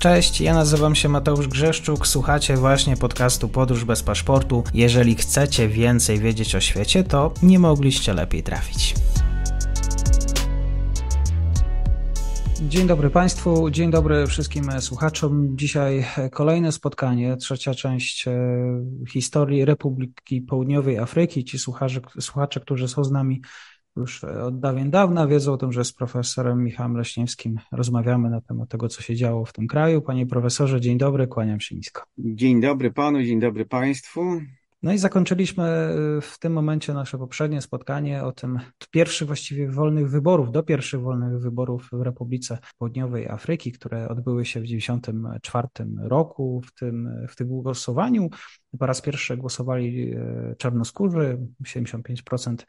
Cześć, ja nazywam się Mateusz Grzeszczuk, słuchacie właśnie podcastu Podróż bez paszportu. Jeżeli chcecie więcej wiedzieć o świecie, to nie mogliście lepiej trafić. Dzień dobry Państwu, dzień dobry wszystkim słuchaczom. Dzisiaj kolejne spotkanie, trzecia część e, historii Republiki Południowej Afryki. Ci słuchacze, słuchacze którzy są z nami już od dawien dawna wiedzą o tym, że z profesorem Michałem Leśniewskim rozmawiamy na temat tego, co się działo w tym kraju. Panie profesorze, dzień dobry, kłaniam się nisko. Dzień dobry panu, dzień dobry państwu. No i zakończyliśmy y, w tym momencie nasze poprzednie spotkanie o tym pierwszych właściwie wolnych wyborów, do pierwszych wolnych wyborów w Republice Południowej Afryki, które odbyły się w 1994 roku. W tym, w tym głosowaniu po raz pierwszy głosowali y, czarnoskórzy, 75% y,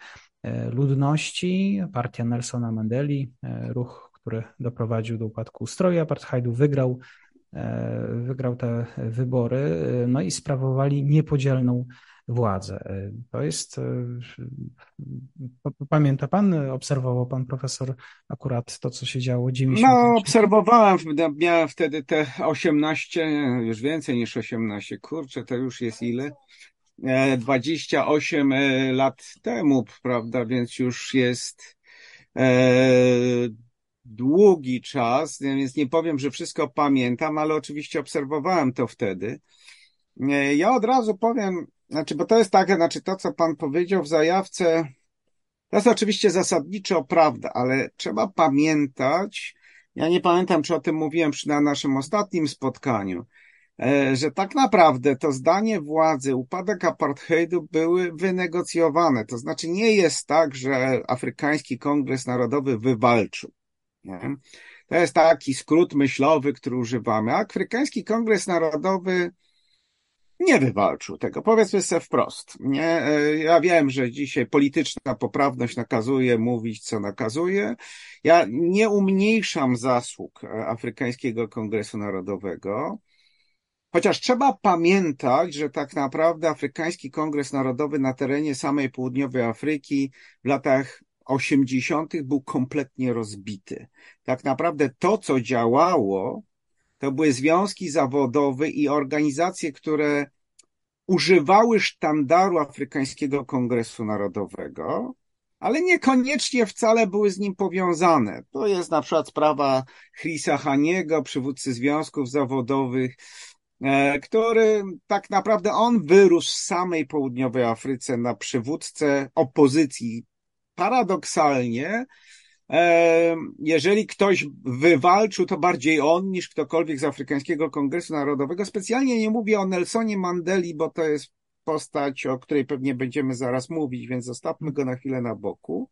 ludności. Partia Nelsona Mandeli, ruch, który doprowadził do upadku ustroju apartheidu, wygrał E, wygrał te wybory, no i sprawowali niepodzielną władzę. E, to jest, e, pamięta pan, obserwował pan profesor akurat to, co się działo 90 No, obserwowałem, miałem wtedy te 18, już więcej niż 18, kurczę, to już jest ile? 28 lat temu, prawda, więc już jest długi czas, więc nie powiem, że wszystko pamiętam, ale oczywiście obserwowałem to wtedy. Ja od razu powiem, znaczy, bo to jest takie, znaczy to, co pan powiedział w zajawce, to jest oczywiście zasadniczo prawda, ale trzeba pamiętać, ja nie pamiętam, czy o tym mówiłem przy na naszym ostatnim spotkaniu, e, że tak naprawdę to zdanie władzy, upadek apartheidu były wynegocjowane. To znaczy nie jest tak, że Afrykański Kongres Narodowy wywalczył. Nie? To jest taki skrót myślowy, który używamy. Afrykański Kongres Narodowy nie wywalczył tego. Powiedzmy sobie wprost. Nie? E, ja wiem, że dzisiaj polityczna poprawność nakazuje mówić, co nakazuje. Ja nie umniejszam zasług Afrykańskiego Kongresu Narodowego. Chociaż trzeba pamiętać, że tak naprawdę Afrykański Kongres Narodowy na terenie samej południowej Afryki w latach 80. był kompletnie rozbity. Tak naprawdę to, co działało, to były związki zawodowe i organizacje, które używały sztandaru Afrykańskiego Kongresu Narodowego, ale niekoniecznie wcale były z nim powiązane. To jest na przykład sprawa Chrisa Haniego, przywódcy związków zawodowych, który tak naprawdę on wyrósł w samej południowej Afryce na przywódcę opozycji paradoksalnie, e, jeżeli ktoś wywalczył, to bardziej on niż ktokolwiek z Afrykańskiego Kongresu Narodowego. Specjalnie nie mówię o Nelsonie Mandeli, bo to jest postać, o której pewnie będziemy zaraz mówić, więc zostawmy go na chwilę na boku.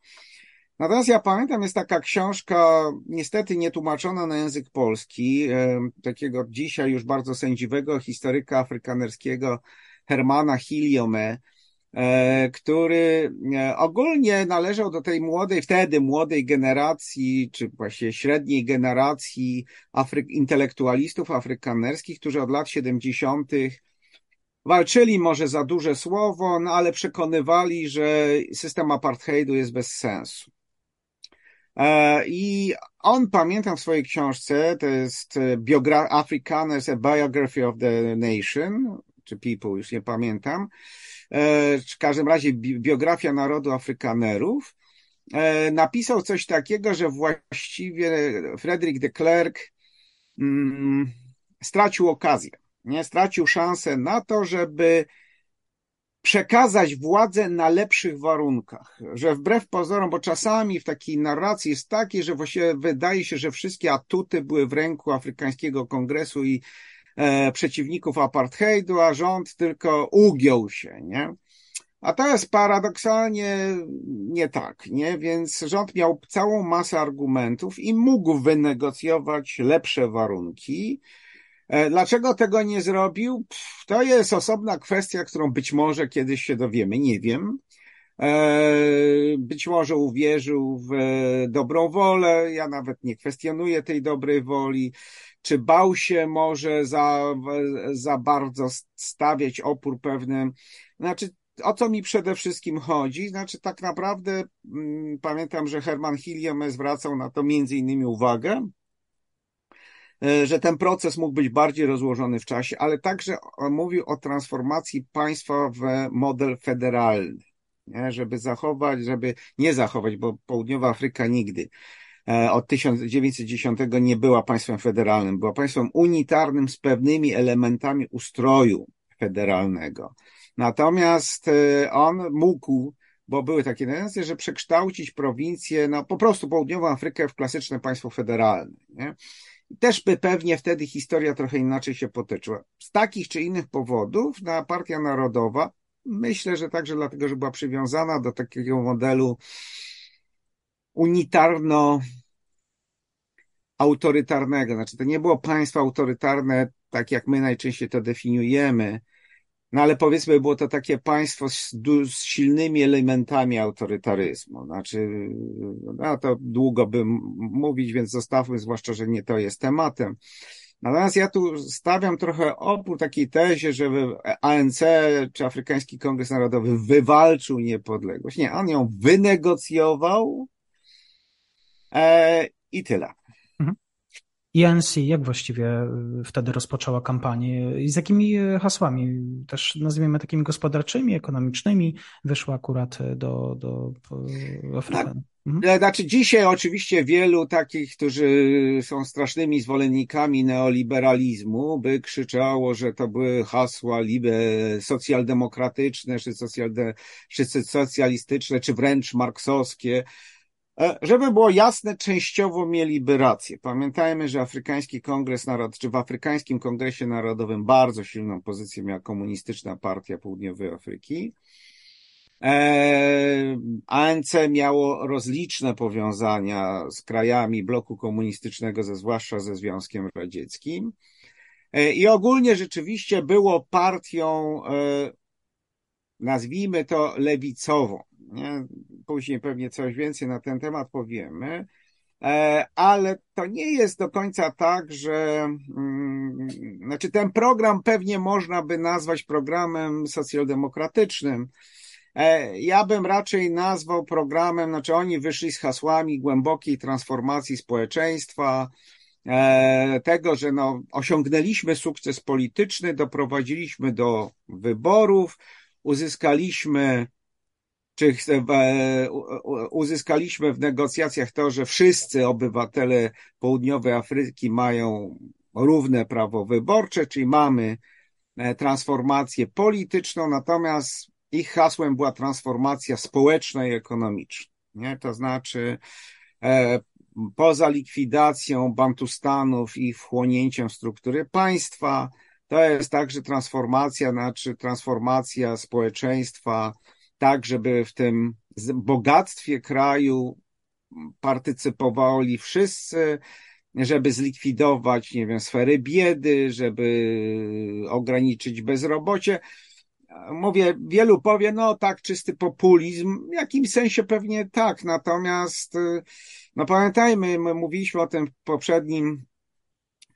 Natomiast ja pamiętam, jest taka książka, niestety nietłumaczona na język polski, takiego dzisiaj już bardzo sędziwego historyka afrykanerskiego Hermana Hiliome, E, który e, ogólnie należał do tej młodej, wtedy młodej generacji, czy właściwie średniej generacji Afry intelektualistów afrykanerskich, którzy od lat 70. walczyli może za duże słowo, no ale przekonywali, że system apartheidu jest bez sensu. E, I on, pamiętam w swojej książce, to jest Afrikaners, a Biography of the Nation, czy People, już nie pamiętam, E, w każdym razie biografia narodu Afrykanerów, e, napisał coś takiego, że właściwie Frederick de Klerk mm, stracił okazję, nie? Stracił szansę na to, żeby przekazać władzę na lepszych warunkach, że wbrew pozorom, bo czasami w takiej narracji jest takie, że właściwie wydaje się, że wszystkie atuty były w ręku Afrykańskiego Kongresu i E, przeciwników apartheidu, a rząd tylko ugiął się, nie? A to jest paradoksalnie nie tak, nie? Więc rząd miał całą masę argumentów i mógł wynegocjować lepsze warunki. E, dlaczego tego nie zrobił? Pff, to jest osobna kwestia, którą być może kiedyś się dowiemy, nie wiem. E, być może uwierzył w dobrą wolę, ja nawet nie kwestionuję tej dobrej woli czy bał się może za, za bardzo stawiać opór pewnym. Znaczy, o co mi przede wszystkim chodzi? Znaczy, tak naprawdę mm, pamiętam, że Herman Hiliome zwracał na to między innymi uwagę, że ten proces mógł być bardziej rozłożony w czasie, ale także mówił o transformacji państwa w model federalny, nie? żeby zachować, żeby nie zachować, bo Południowa Afryka nigdy od 1910 nie była państwem federalnym, była państwem unitarnym z pewnymi elementami ustroju federalnego. Natomiast on mógł bo były takie tendencje, że przekształcić prowincję, no po prostu południową Afrykę w klasyczne państwo federalne. Nie? Też by pewnie wtedy historia trochę inaczej się potoczyła. Z takich czy innych powodów na Partia Narodowa, myślę, że także dlatego, że była przywiązana do takiego modelu unitarno autorytarnego. Znaczy, to nie było państwo autorytarne, tak jak my najczęściej to definiujemy, no ale powiedzmy, było to takie państwo z, z silnymi elementami autorytaryzmu. Znaczy, no to długo bym mówić, więc zostawmy, zwłaszcza, że nie to jest tematem. Natomiast ja tu stawiam trochę opór takiej tezie, żeby ANC czy Afrykański Kongres Narodowy wywalczył niepodległość. Nie, on ją wynegocjował e, i tyle. INC jak właściwie y, wtedy rozpoczęła kampanię i z jakimi y, hasłami, też nazwijmy takimi gospodarczymi, ekonomicznymi, wyszła akurat do, do Afryki? Tak. Mhm. Znaczy dzisiaj oczywiście wielu takich, którzy są strasznymi zwolennikami neoliberalizmu, by krzyczało, że to były hasła libe socjaldemokratyczne, czy, socjalde, czy socjalistyczne, czy wręcz marksowskie. E, żeby było jasne, częściowo mieliby rację. Pamiętajmy, że Afrykański Kongres Narod, czy w Afrykańskim Kongresie Narodowym bardzo silną pozycję miała komunistyczna partia Południowej Afryki. E, ANC miało rozliczne powiązania z krajami bloku komunistycznego, ze, zwłaszcza ze Związkiem Radzieckim. E, I ogólnie rzeczywiście było partią, nazwijmy to lewicową. Nie? Później pewnie coś więcej na ten temat powiemy. E, ale to nie jest do końca tak, że mm, znaczy ten program pewnie można by nazwać programem socjaldemokratycznym. E, ja bym raczej nazwał programem, znaczy oni wyszli z hasłami głębokiej transformacji społeczeństwa, e, tego, że no, osiągnęliśmy sukces polityczny, doprowadziliśmy do wyborów, uzyskaliśmy czy uzyskaliśmy w negocjacjach to, że wszyscy obywatele południowej Afryki mają równe prawo wyborcze, czyli mamy e, transformację polityczną, natomiast ich hasłem była transformacja społeczna i ekonomiczna. Nie? To znaczy, e, poza likwidacją Bantustanów i wchłonięciem struktury państwa, to jest także transformacja, znaczy transformacja społeczeństwa, tak, żeby w tym bogactwie kraju partycypowali wszyscy, żeby zlikwidować, nie wiem, sfery biedy, żeby ograniczyć bezrobocie. Mówię, wielu powie, no tak, czysty populizm, w jakimś sensie pewnie tak, natomiast no pamiętajmy, my mówiliśmy o tym w poprzednim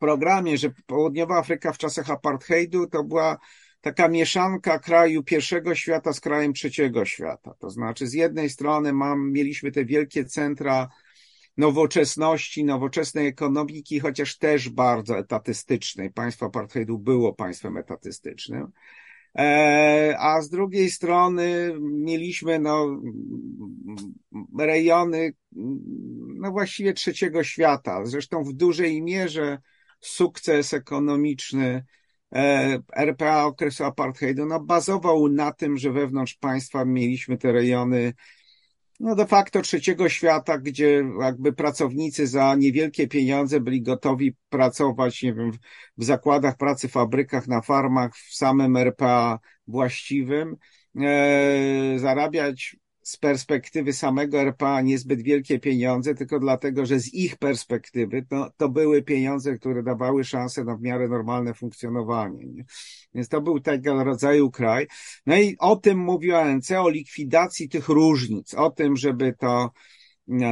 programie, że Południowa Afryka w czasach apartheidu to była taka mieszanka kraju pierwszego świata z krajem trzeciego świata. To znaczy, z jednej strony mam, mieliśmy te wielkie centra nowoczesności, nowoczesnej ekonomiki, chociaż też bardzo etatystycznej. Państwo apartheidu było państwem etatystycznym. E, a z drugiej strony mieliśmy no, rejony no właściwie trzeciego świata. Zresztą w dużej mierze sukces ekonomiczny E, RPA okresu apartheidu no, bazował na tym, że wewnątrz państwa mieliśmy te rejony no de facto trzeciego świata, gdzie jakby pracownicy za niewielkie pieniądze byli gotowi pracować, nie wiem, w zakładach pracy, fabrykach, na farmach, w samym RPA właściwym, e, zarabiać z perspektywy samego RPA niezbyt wielkie pieniądze, tylko dlatego, że z ich perspektywy to, to były pieniądze, które dawały szansę na w miarę normalne funkcjonowanie. Nie? Więc to był tego rodzaju kraj. No i o tym mówił ANC, o likwidacji tych różnic, o tym, żeby to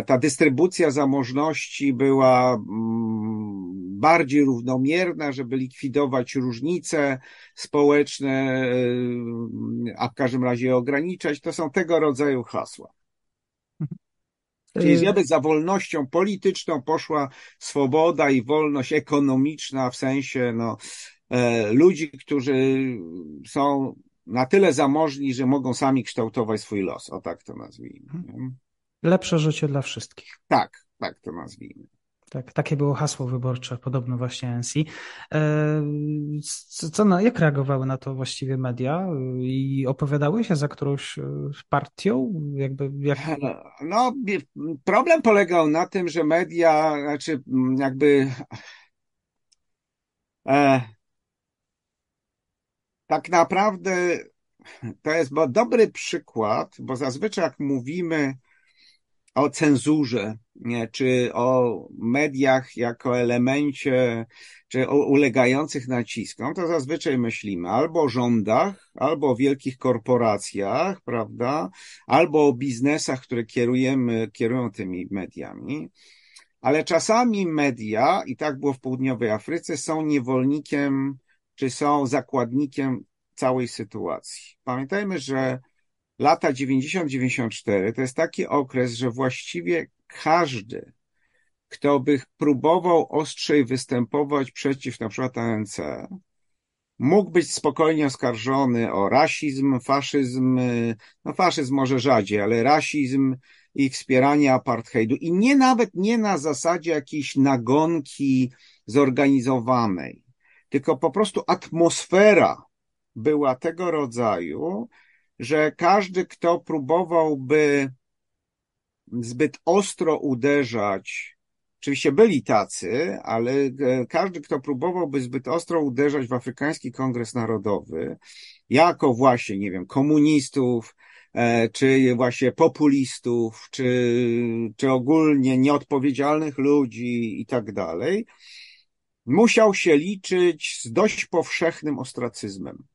ta dystrybucja zamożności była mm, bardziej równomierna, żeby likwidować różnice społeczne, a w każdym razie ograniczać. To są tego rodzaju hasła. Czyli żeby za wolnością polityczną poszła swoboda i wolność ekonomiczna w sensie no, e, ludzi, którzy są na tyle zamożni, że mogą sami kształtować swój los, o tak to nazwijmy. Lepsze życie dla wszystkich. Tak, tak to nazwijmy. Tak, takie było hasło wyborcze, podobno właśnie ANC. E, co, no, jak reagowały na to właściwie media i opowiadały się za którąś e, partią? Jakby, jak... No, problem polegał na tym, że media, znaczy jakby e, tak naprawdę to jest dobry przykład, bo zazwyczaj jak mówimy o cenzurze, czy o mediach jako elemencie, czy o ulegających naciskom, to zazwyczaj myślimy albo o rządach, albo o wielkich korporacjach, prawda, albo o biznesach, które kierujemy, kierują tymi mediami. Ale czasami media, i tak było w południowej Afryce, są niewolnikiem, czy są zakładnikiem całej sytuacji. Pamiętajmy, że lata 90-94 to jest taki okres, że właściwie każdy, kto by próbował ostrzej występować przeciw na przykład ANC, mógł być spokojnie oskarżony o rasizm, faszyzm, no faszyzm może rzadziej, ale rasizm i wspieranie apartheidu. I nie nawet nie na zasadzie jakiejś nagonki zorganizowanej, tylko po prostu atmosfera była tego rodzaju, że każdy, kto próbowałby zbyt ostro uderzać, oczywiście byli tacy, ale e, każdy, kto próbowałby zbyt ostro uderzać w Afrykański Kongres Narodowy, jako właśnie, nie wiem, komunistów, e, czy właśnie populistów, czy, czy ogólnie nieodpowiedzialnych ludzi i tak dalej, musiał się liczyć z dość powszechnym ostracyzmem.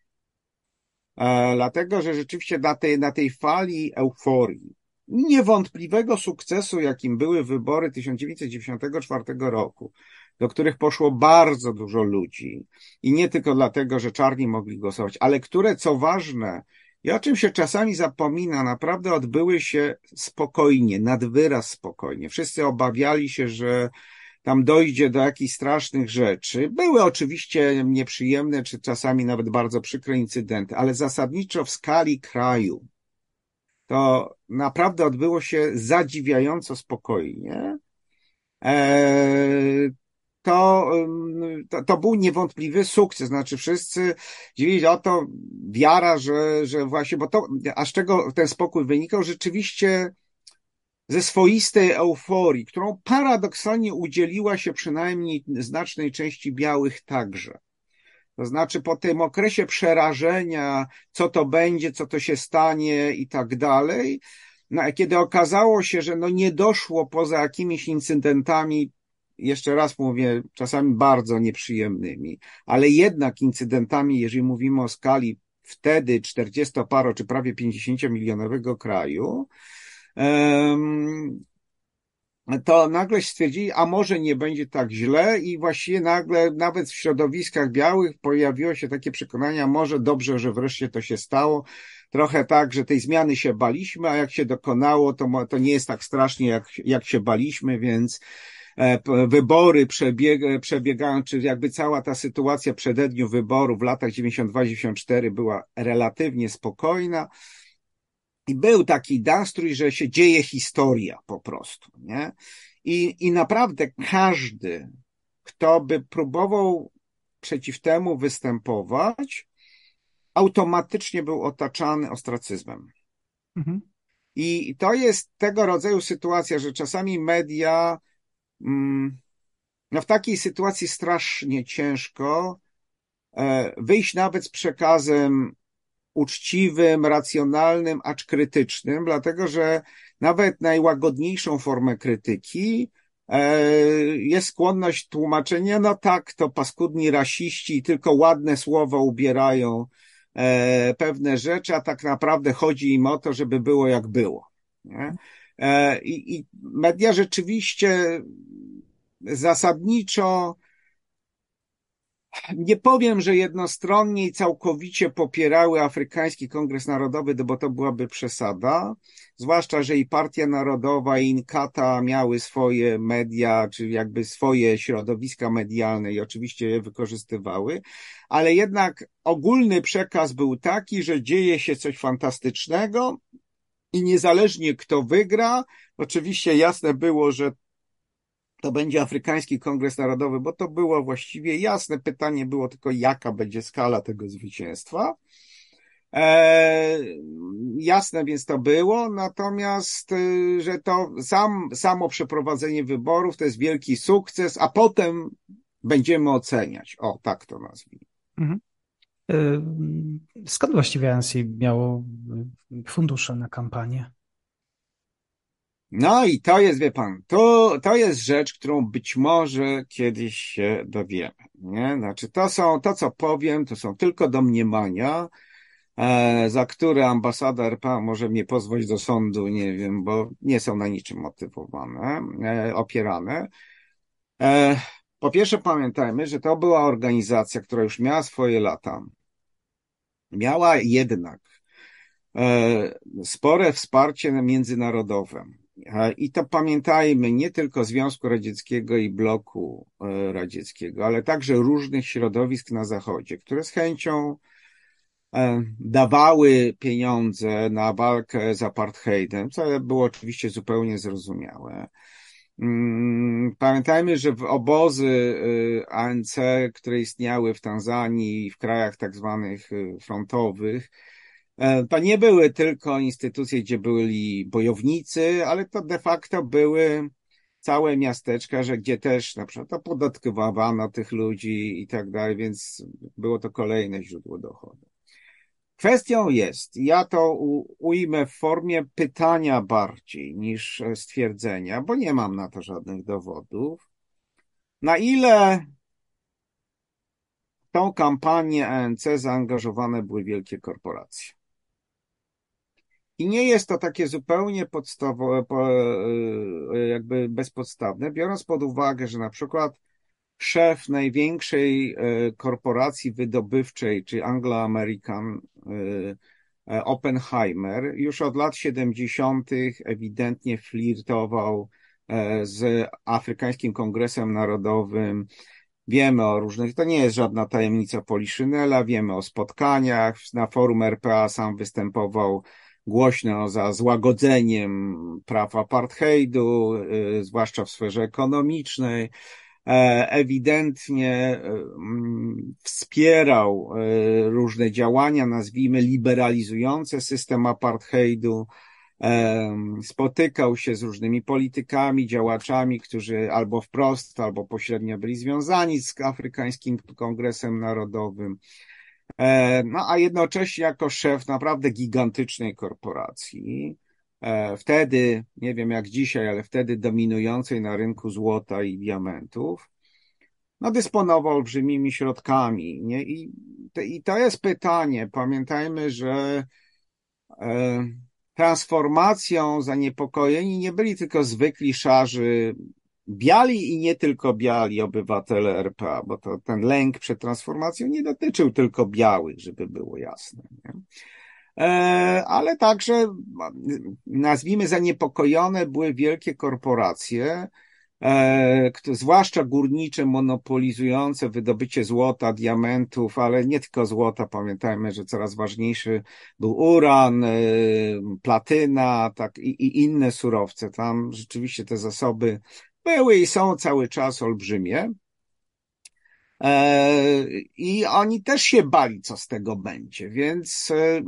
E, dlatego, że rzeczywiście na tej, na tej fali euforii, niewątpliwego sukcesu, jakim były wybory 1994 roku, do których poszło bardzo dużo ludzi i nie tylko dlatego, że czarni mogli głosować, ale które, co ważne, i o czym się czasami zapomina, naprawdę odbyły się spokojnie, nad wyraz spokojnie. Wszyscy obawiali się, że tam dojdzie do jakichś strasznych rzeczy. Były oczywiście nieprzyjemne, czy czasami nawet bardzo przykre incydenty, ale zasadniczo w skali kraju to naprawdę odbyło się zadziwiająco spokojnie. E, to, to, to, był niewątpliwy sukces. Znaczy wszyscy dziwili o to wiara, że, że właśnie, bo to, a z czego ten spokój wynikał, rzeczywiście ze swoistej euforii, którą paradoksalnie udzieliła się przynajmniej znacznej części białych także. To znaczy po tym okresie przerażenia, co to będzie, co to się stanie i tak dalej, no, kiedy okazało się, że no nie doszło poza jakimiś incydentami, jeszcze raz mówię, czasami bardzo nieprzyjemnymi, ale jednak incydentami, jeżeli mówimy o skali wtedy 40-paro czy prawie 50 milionowego kraju, to nagle stwierdzili, a może nie będzie tak źle i właściwie nagle nawet w środowiskach białych pojawiło się takie przekonania, może dobrze, że wreszcie to się stało. Trochę tak, że tej zmiany się baliśmy, a jak się dokonało, to, to nie jest tak strasznie, jak, jak się baliśmy, więc e, wybory przebieg, przebiegają, czy jakby cała ta sytuacja przededniu wyborów w latach 92-94 była relatywnie spokojna. I był taki nastrój, że się dzieje historia po prostu, nie? I, I naprawdę każdy, kto by próbował przeciw temu występować, automatycznie był otaczany ostracyzmem. Mhm. I to jest tego rodzaju sytuacja, że czasami media, mm, no w takiej sytuacji strasznie ciężko e, wyjść nawet z przekazem uczciwym, racjonalnym, acz krytycznym, dlatego że nawet najłagodniejszą formę krytyki e, jest skłonność tłumaczenia, no tak, to paskudni rasiści tylko ładne słowa ubierają e, pewne rzeczy, a tak naprawdę chodzi im o to, żeby było jak było. Nie? E, I, I media rzeczywiście zasadniczo nie powiem, że jednostronnie i całkowicie popierały Afrykański Kongres Narodowy, bo to byłaby przesada. Zwłaszcza, że i Partia Narodowa, i Inkata miały swoje media, czy jakby swoje środowiska medialne i oczywiście je wykorzystywały, ale jednak ogólny przekaz był taki, że dzieje się coś fantastycznego i niezależnie kto wygra, oczywiście jasne było, że to będzie Afrykański Kongres Narodowy, bo to było właściwie jasne. Pytanie było tylko, jaka będzie skala tego zwycięstwa. E, jasne więc to było, natomiast, y, że to sam, samo przeprowadzenie wyborów to jest wielki sukces, a potem będziemy oceniać. O, tak to nazwijmy. Mhm. Y, skąd właściwie ANC miało fundusze na kampanię? No i to jest, wie pan, to, to jest rzecz, którą być może kiedyś się dowiemy. Nie? Znaczy, to są, to co powiem, to są tylko domniemania, e, za które ambasada RPA może mnie pozwolić do sądu, nie wiem, bo nie są na niczym motywowane, e, opierane. E, po pierwsze pamiętajmy, że to była organizacja, która już miała swoje lata. Miała jednak e, spore wsparcie międzynarodowe. I to pamiętajmy nie tylko Związku Radzieckiego i bloku e, radzieckiego, ale także różnych środowisk na Zachodzie, które z chęcią e, dawały pieniądze na walkę z apartheidem, co było oczywiście zupełnie zrozumiałe. Mm, pamiętajmy, że w obozy e, ANC, które istniały w Tanzanii i w krajach tak zwanych frontowych, E, to nie były tylko instytucje, gdzie byli bojownicy, ale to de facto były całe miasteczka, że gdzie też na przykład opodatkowano tych ludzi i tak dalej, więc było to kolejne źródło dochodu. Kwestią jest, ja to ujmę w formie pytania bardziej niż stwierdzenia, bo nie mam na to żadnych dowodów. Na ile w tą kampanię ANC zaangażowane były wielkie korporacje? I nie jest to takie zupełnie podstawowe, e, jakby bezpodstawne, biorąc pod uwagę, że na przykład szef największej e, korporacji wydobywczej, czy Anglo-American e, Oppenheimer, już od lat 70. ewidentnie flirtował z Afrykańskim Kongresem Narodowym. Wiemy o różnych, to nie jest żadna tajemnica Poliszynela, wiemy o spotkaniach, na forum RPA sam występował głośno za złagodzeniem praw apartheidu, y, zwłaszcza w sferze ekonomicznej. E, ewidentnie e, mm, wspierał e, różne działania, nazwijmy liberalizujące system apartheidu. Spotykał się z różnymi politykami, działaczami, którzy albo wprost, albo pośrednio byli związani z Afrykańskim Kongresem Narodowym. E, no a jednocześnie jako szef naprawdę gigantycznej korporacji, e, wtedy, nie wiem jak dzisiaj, ale wtedy dominującej na rynku złota i diamentów, no dysponował olbrzymimi środkami. Nie? I, I to jest pytanie. Pamiętajmy, że e, transformacją zaniepokojeni nie byli tylko zwykli szarzy biali i nie tylko biali obywatele RPA, bo to ten lęk przed transformacją nie dotyczył tylko białych, żeby było jasne. Nie? E, ale także, nazwijmy zaniepokojone, były wielkie korporacje, e, zwłaszcza górnicze, monopolizujące wydobycie złota, diamentów, ale nie tylko złota. Pamiętajmy, że coraz ważniejszy był uran, e, platyna, tak, i, i inne surowce. Tam rzeczywiście te zasoby były i są cały czas olbrzymie. E, I oni też się bali, co z tego będzie, więc e,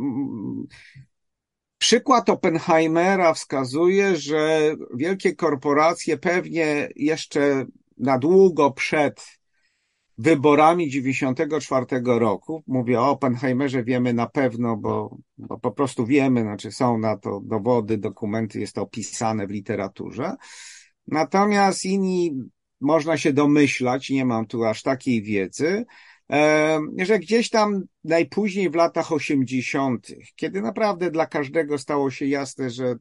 przykład Oppenheimera wskazuje, że wielkie korporacje pewnie jeszcze na długo przed wyborami 94 roku, mówię o Oppenheimerze wiemy na pewno, bo, bo po prostu wiemy, znaczy są na to dowody, dokumenty, jest to opisane w literaturze, Natomiast inni można się domyślać, nie mam tu aż takiej wiedzy, że gdzieś tam najpóźniej w latach 80., kiedy naprawdę dla każdego stało się jasne, że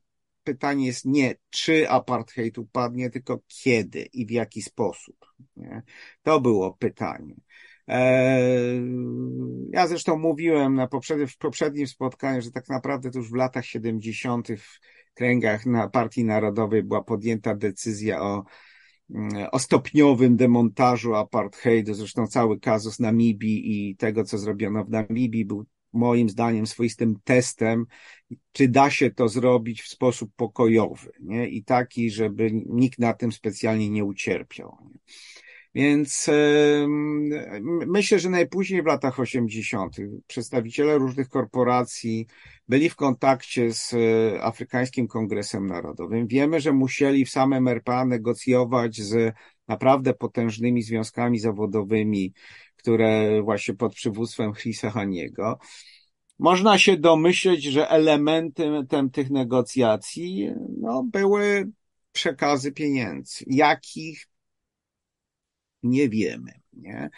pytanie jest nie czy apartheid upadnie, tylko kiedy i w jaki sposób. Nie? To było pytanie. Ja zresztą mówiłem na poprzednim, w poprzednim spotkaniu, że tak naprawdę to już w latach 70. kręgach na Partii Narodowej była podjęta decyzja o, mm, o stopniowym demontażu apartheidu. Zresztą cały kazus Namibii i tego, co zrobiono w Namibii był moim zdaniem swoistym testem, czy da się to zrobić w sposób pokojowy nie? i taki, żeby nikt na tym specjalnie nie ucierpiał. Nie? Więc myślę, że najpóźniej w latach 80. przedstawiciele różnych korporacji byli w kontakcie z e, Afrykańskim Kongresem Narodowym. Wiemy, że musieli w samym RPA negocjować z naprawdę potężnymi związkami zawodowymi, które właśnie pod przywództwem Chrisa Haniego. Można się domyśleć, że elementem tych negocjacji no, były przekazy pieniędzy. Jakich nie wiemy. Nie?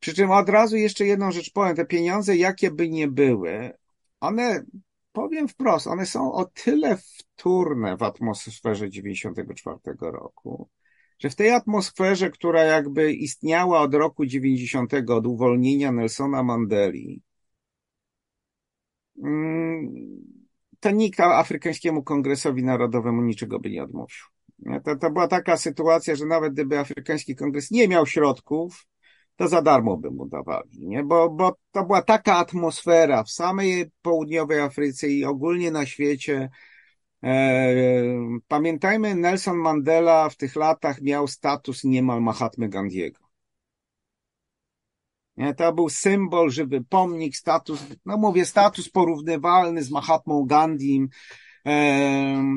Przy czym od razu jeszcze jedną rzecz powiem. Te pieniądze, jakie by nie były, one, powiem wprost, one są o tyle wtórne w atmosferze 94 roku, że w tej atmosferze, która jakby istniała od roku 90, od uwolnienia Nelsona Mandeli, mm, to nikt Afrykańskiemu Kongresowi Narodowemu niczego by nie odmówił. To, to była taka sytuacja, że nawet gdyby Afrykański Kongres nie miał środków, to za darmo by mu dawali, nie? Bo, bo to była taka atmosfera w samej południowej Afryce i ogólnie na świecie. E, pamiętajmy, Nelson Mandela w tych latach miał status niemal Mahatmy Gandiego. Nie? To był symbol, żywy pomnik, status, no mówię, status porównywalny z Mahatmą Gandim,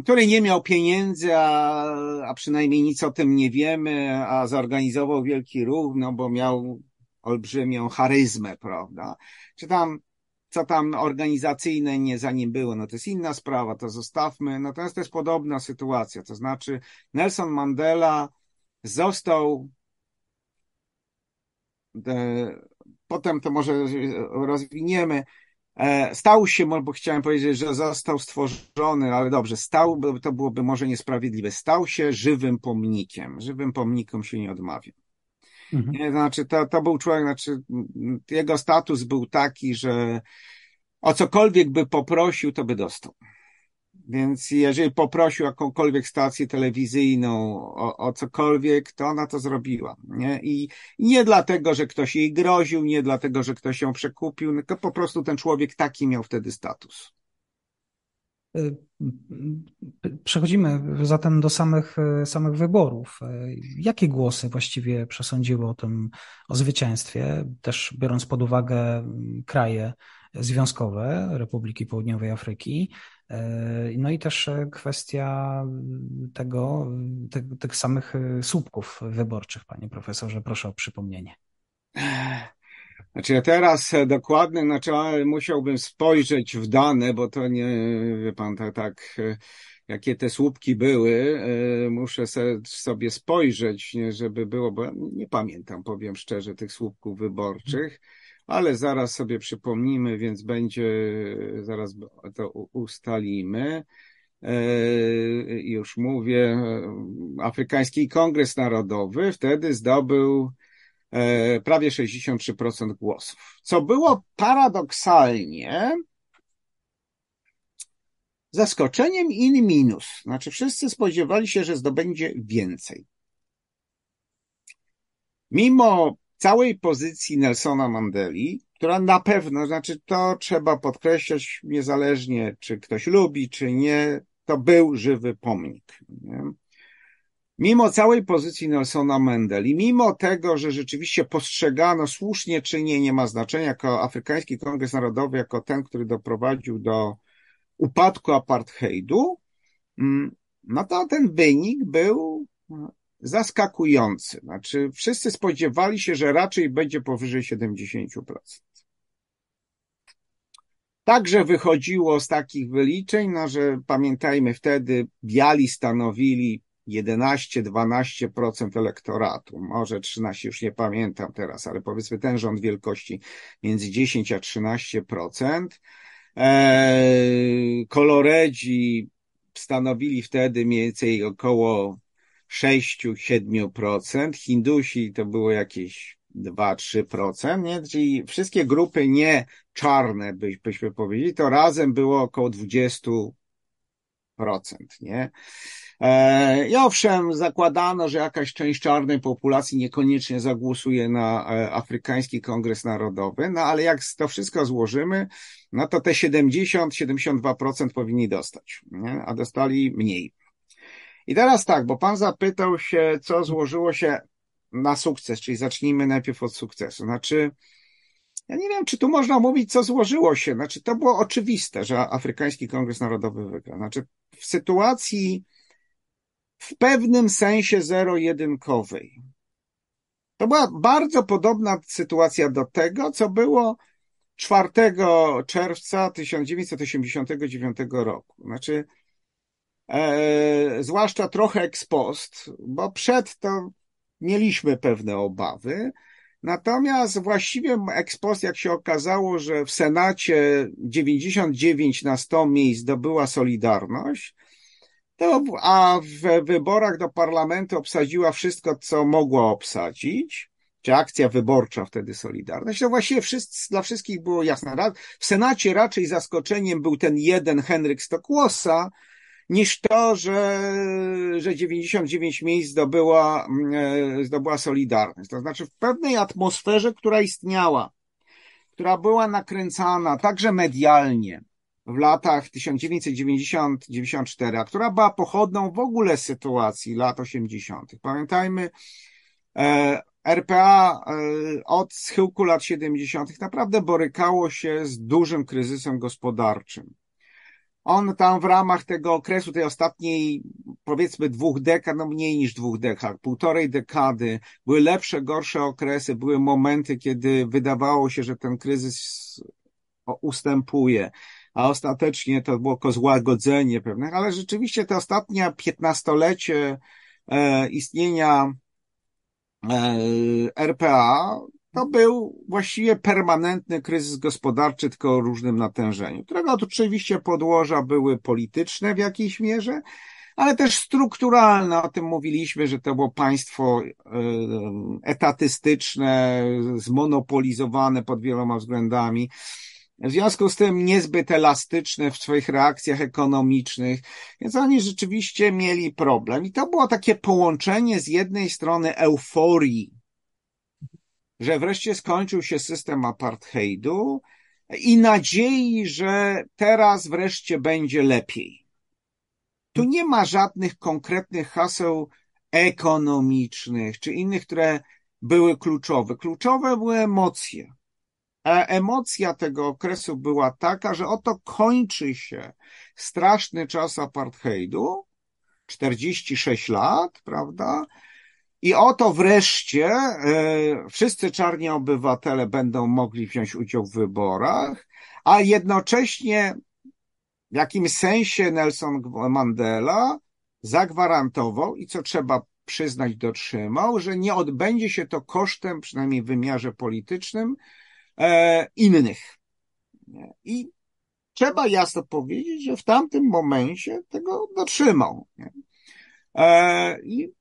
który nie miał pieniędzy, a, a przynajmniej nic o tym nie wiemy, a zorganizował wielki ruch, no bo miał olbrzymią charyzmę, prawda? Czy tam, co tam organizacyjne nie za nim było, no to jest inna sprawa, to zostawmy. Natomiast to jest podobna sytuacja, to znaczy Nelson Mandela został e, potem to może rozwiniemy, stał się, bo chciałem powiedzieć, że został stworzony, ale dobrze, stał, to byłoby może niesprawiedliwe, stał się żywym pomnikiem. Żywym pomnikom się nie odmawia. Mhm. Nie, znaczy, to, to był człowiek, znaczy, jego status był taki, że o cokolwiek by poprosił, to by dostał. Więc jeżeli poprosił jakąkolwiek stację telewizyjną o, o cokolwiek, to ona to zrobiła. Nie? I, nie dlatego, że ktoś jej groził, nie dlatego, że ktoś ją przekupił, tylko po prostu ten człowiek taki miał wtedy status. Y, przechodzimy zatem do samych, samych wyborów. Jakie głosy właściwie przesądziły o tym, o zwycięstwie, też biorąc pod uwagę kraje związkowe Republiki Południowej Afryki? E, no i też e, kwestia tego, te, tych samych e, słupków wyborczych, panie profesorze, proszę o przypomnienie. Znaczy teraz dokładnie, znaczy musiałbym spojrzeć w dane, bo to nie, wie pan, tak, tak jakie te słupki były, muszę sobie spojrzeć, żeby było, bo nie pamiętam, powiem szczerze, tych słupków wyborczych ale zaraz sobie przypomnimy, więc będzie, zaraz to ustalimy. E, już mówię, Afrykański Kongres Narodowy wtedy zdobył e, prawie 63% głosów, co było paradoksalnie zaskoczeniem i minus. Znaczy wszyscy spodziewali się, że zdobędzie więcej. Mimo całej pozycji Nelsona Mandeli, która na pewno, znaczy to trzeba podkreślać, niezależnie czy ktoś lubi, czy nie, to był żywy pomnik. Nie? Mimo całej pozycji Nelsona Mandeli, mimo tego, że rzeczywiście postrzegano słusznie czy nie, nie ma znaczenia, jako Afrykański Kongres Narodowy, jako ten, który doprowadził do upadku apartheidu, mm, no to ten wynik był zaskakujący. Znaczy, wszyscy spodziewali się, że raczej będzie powyżej 70%. Także wychodziło z takich wyliczeń, no, że pamiętajmy wtedy biali stanowili 11-12% elektoratu, może 13, już nie pamiętam teraz, ale powiedzmy ten rząd wielkości między 10 a 13%. Eee, koloredzi stanowili wtedy mniej więcej około 6-7%. Hindusi to było jakieś 2-3%, nie? Czyli wszystkie grupy nie czarne, byśmy powiedzieli, to razem było około 20%, nie? E, I owszem, zakładano, że jakaś część czarnej populacji niekoniecznie zagłosuje na e, Afrykański Kongres Narodowy, no ale jak to wszystko złożymy, no to te 70-72% powinni dostać, nie? a dostali mniej. I teraz tak, bo pan zapytał się, co złożyło się na sukces, czyli zacznijmy najpierw od sukcesu. Znaczy, ja nie wiem, czy tu można mówić, co złożyło się. Znaczy, to było oczywiste, że Afrykański Kongres Narodowy wygra. Znaczy, w sytuacji w pewnym sensie zero-jedynkowej. To była bardzo podobna sytuacja do tego, co było 4 czerwca 1989 roku. Znaczy, zwłaszcza trochę ex post, bo przed to mieliśmy pewne obawy. Natomiast właściwie ex post, jak się okazało, że w Senacie 99 na 100 miejsc zdobyła Solidarność, to, a w wyborach do parlamentu obsadziła wszystko, co mogła obsadzić, czy akcja wyborcza wtedy Solidarność, to właściwie wszyscy, dla wszystkich było jasne. W Senacie raczej zaskoczeniem był ten jeden Henryk Stokłosa, niż to, że, że 99 miejsc zdobyła, mm, e, zdobyła Solidarność. To znaczy w pewnej atmosferze, która istniała, która była nakręcana także medialnie, w latach 1990-94, a która była pochodną w ogóle sytuacji lat 80. Pamiętajmy, e, RPA e, od schyłku lat 70. naprawdę borykało się z dużym kryzysem gospodarczym. On tam w ramach tego okresu, tej ostatniej, powiedzmy dwóch dekad, no mniej niż dwóch dekad, półtorej dekady, były lepsze, gorsze okresy, były momenty, kiedy wydawało się, że ten kryzys ustępuje a ostatecznie to było złagodzenie pewne, ale rzeczywiście te ostatnie piętnastolecie e, istnienia e, RPA to był właściwie permanentny kryzys gospodarczy, tylko o różnym natężeniu, którego oczywiście podłoża były polityczne w jakiejś mierze, ale też strukturalne. O tym mówiliśmy, że to było państwo e, etatystyczne, zmonopolizowane pod wieloma względami. W związku z tym niezbyt elastyczne w swoich reakcjach ekonomicznych, więc oni rzeczywiście mieli problem. I to było takie połączenie z jednej strony euforii, że wreszcie skończył się system apartheidu i nadziei, że teraz wreszcie będzie lepiej. Tu nie ma żadnych konkretnych haseł ekonomicznych czy innych, które były kluczowe. Kluczowe były emocje emocja tego okresu była taka, że oto kończy się straszny czas apartheidu, 46 lat, prawda? I oto wreszcie e, wszyscy czarni obywatele będą mogli wziąć udział w wyborach, a jednocześnie w jakimś sensie Nelson Mandela zagwarantował i co trzeba przyznać dotrzymał, że nie odbędzie się to kosztem, przynajmniej w wymiarze politycznym, E, innych. I trzeba jasno powiedzieć, że w tamtym momencie tego dotrzymał. E, I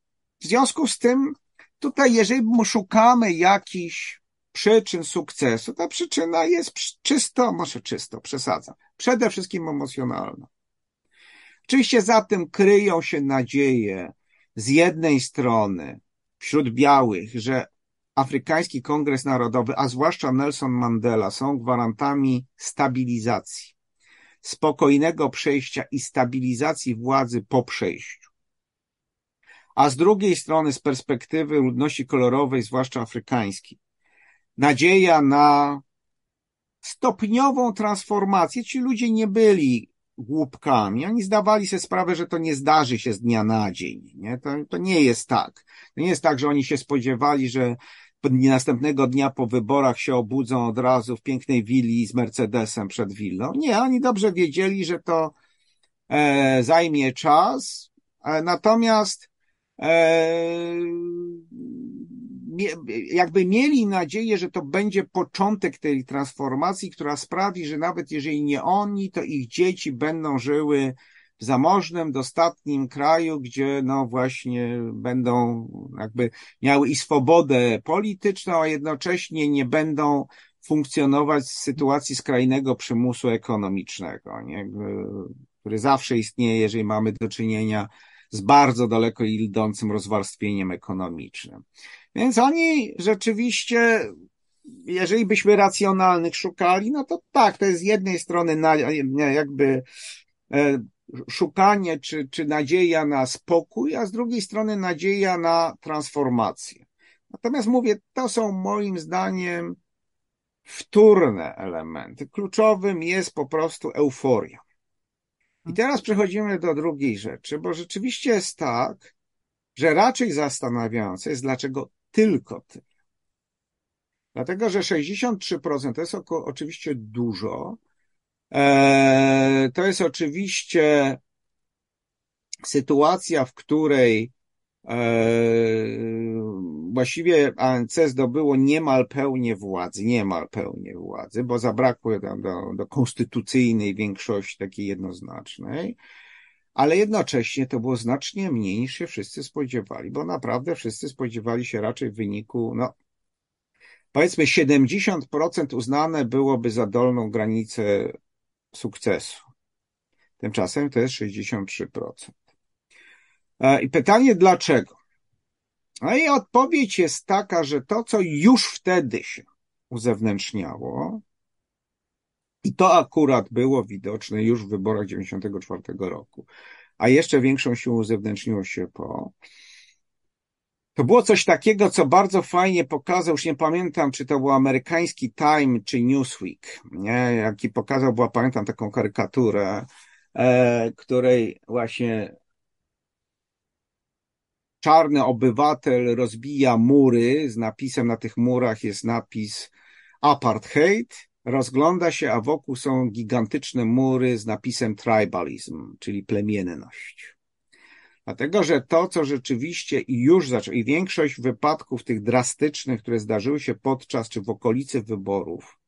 w związku z tym, tutaj, jeżeli szukamy jakichś przyczyn sukcesu, ta przyczyna jest czysto, może czysto, przesadzam, przede wszystkim emocjonalna. Oczywiście za tym kryją się nadzieje z jednej strony wśród białych, że Afrykański Kongres Narodowy, a zwłaszcza Nelson Mandela są gwarantami stabilizacji, spokojnego przejścia i stabilizacji władzy po przejściu. A z drugiej strony, z perspektywy ludności kolorowej, zwłaszcza afrykańskiej, nadzieja na stopniową transformację. Ci ludzie nie byli głupkami. Oni zdawali sobie sprawę, że to nie zdarzy się z dnia na dzień. Nie? To, to nie jest tak. To nie jest tak, że oni się spodziewali, że następnego dnia po wyborach się obudzą od razu w pięknej willi z Mercedesem przed willą. Nie, oni dobrze wiedzieli, że to e, zajmie czas, e, natomiast jakby mieli nadzieję, że to będzie początek tej transformacji, która sprawi, że nawet jeżeli nie oni, to ich dzieci będą żyły w zamożnym, dostatnim kraju, gdzie no właśnie będą jakby miały i swobodę polityczną, a jednocześnie nie będą funkcjonować w sytuacji skrajnego przymusu ekonomicznego, nie? który zawsze istnieje, jeżeli mamy do czynienia z bardzo daleko idącym rozwarstwieniem ekonomicznym. Więc oni rzeczywiście, jeżeli byśmy racjonalnych szukali, no to tak, to jest z jednej strony na, jakby e, szukanie czy, czy nadzieja na spokój, a z drugiej strony nadzieja na transformację. Natomiast mówię, to są moim zdaniem wtórne elementy. Kluczowym jest po prostu euforia. I teraz przechodzimy do drugiej rzeczy, bo rzeczywiście jest tak, że raczej zastanawiające jest, dlaczego tylko tyle. Dlatego, że 63% to jest oczywiście dużo. Eee, to jest oczywiście sytuacja, w której właściwie ANC zdobyło niemal pełnię władzy, niemal pełnię władzy, bo zabrakło do, do, do konstytucyjnej większości takiej jednoznacznej, ale jednocześnie to było znacznie mniej niż się wszyscy spodziewali, bo naprawdę wszyscy spodziewali się raczej w wyniku, no powiedzmy 70% uznane byłoby za dolną granicę sukcesu. Tymczasem to jest 63%. E, I pytanie dlaczego? No i odpowiedź jest taka, że to, co już wtedy się uzewnętrzniało, i to akurat było widoczne już w wyborach 94 roku, a jeszcze większą siłą uzewnętrzniło się po, to było coś takiego, co bardzo fajnie pokazał, już nie pamiętam, czy to był amerykański Time, czy Newsweek, nie? Jaki pokazał, była, pamiętam taką karykaturę, e, której właśnie czarny obywatel rozbija mury, z napisem na tych murach jest napis apartheid, rozgląda się, a wokół są gigantyczne mury z napisem tribalism, czyli plemienność. Dlatego, że to, co rzeczywiście i już zaczęło, i większość wypadków tych drastycznych, które zdarzyły się podczas czy w okolicy wyborów,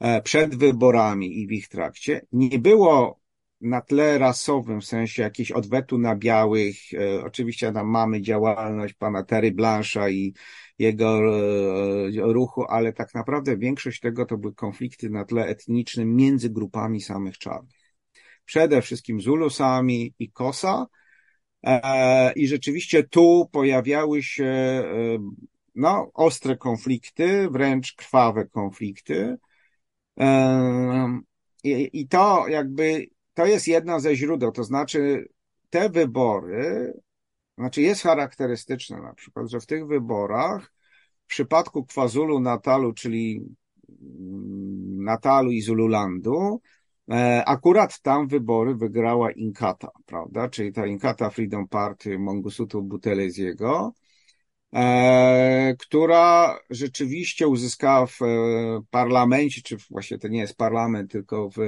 e, przed wyborami i w ich trakcie, nie było na tle rasowym, w sensie jakiegoś odwetu na białych. E, oczywiście tam mamy działalność pana Terry Blancha i jego e, ruchu, ale tak naprawdę większość tego to były konflikty na tle etnicznym między grupami samych czarnych. Przede wszystkim Zulusami i Kosa. E, I rzeczywiście tu pojawiały się no, ostre konflikty, wręcz krwawe konflikty. I to jakby to jest jedno ze źródeł, to znaczy te wybory, znaczy jest charakterystyczne na przykład, że w tych wyborach w przypadku Kwazulu Natalu, czyli mm, Natalu i Zululandu, e, akurat tam wybory wygrała Inkata, prawda, czyli ta Inkata Freedom Party Mongusutu Buteleziego, e, która rzeczywiście uzyskała w e, parlamencie, czy właśnie to nie jest parlament, tylko w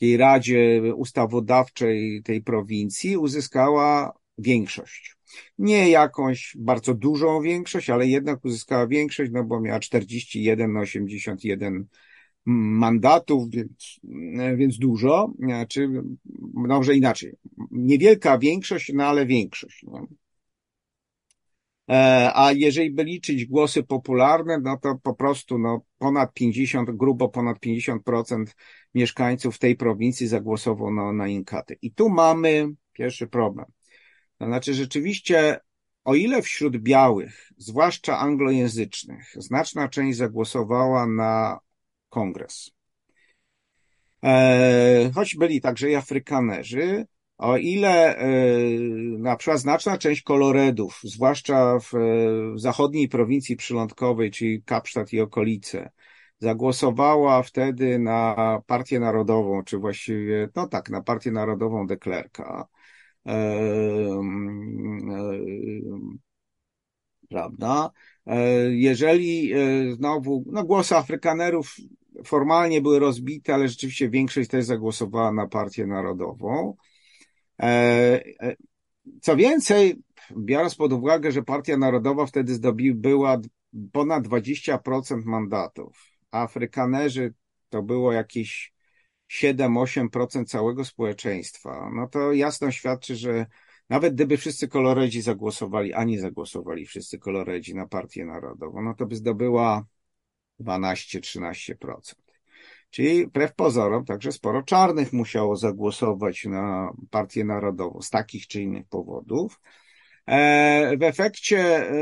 tej Radzie Ustawodawczej tej prowincji uzyskała większość. Nie jakąś bardzo dużą większość, ale jednak uzyskała większość, no bo miała 41 na 81 mandatów, więc, więc dużo, no może inaczej, niewielka większość, no ale większość. No. A jeżeli by liczyć głosy popularne, no to po prostu no, ponad 50, grubo ponad 50% mieszkańców tej prowincji zagłosowało na, Inkaty. I tu mamy pierwszy problem. To znaczy rzeczywiście, o ile wśród białych, zwłaszcza anglojęzycznych, znaczna część zagłosowała na kongres, e, choć byli także i Afrykanerzy, o ile e, na przykład znaczna część koloredów, zwłaszcza w, w zachodniej prowincji przylądkowej, czyli Kapsztad i okolice, zagłosowała wtedy na Partię Narodową, czy właściwie, no tak, na Partię Narodową de Klerka. E, e, prawda? Jeżeli znowu, no głosy Afrykanerów formalnie były rozbite, ale rzeczywiście większość też zagłosowała na Partię Narodową. E, e, co więcej, biorąc pod uwagę, że Partia Narodowa wtedy zdobyła ponad 20% mandatów, Afrykanerzy to było jakieś 7-8% całego społeczeństwa, no to jasno świadczy, że nawet gdyby wszyscy koloredzi zagłosowali, a nie zagłosowali wszyscy koloredzi na Partię Narodową, no to by zdobyła 12-13%. Czyli wbrew pozorom także sporo czarnych musiało zagłosować na Partię Narodową z takich czy innych powodów. E, w efekcie e,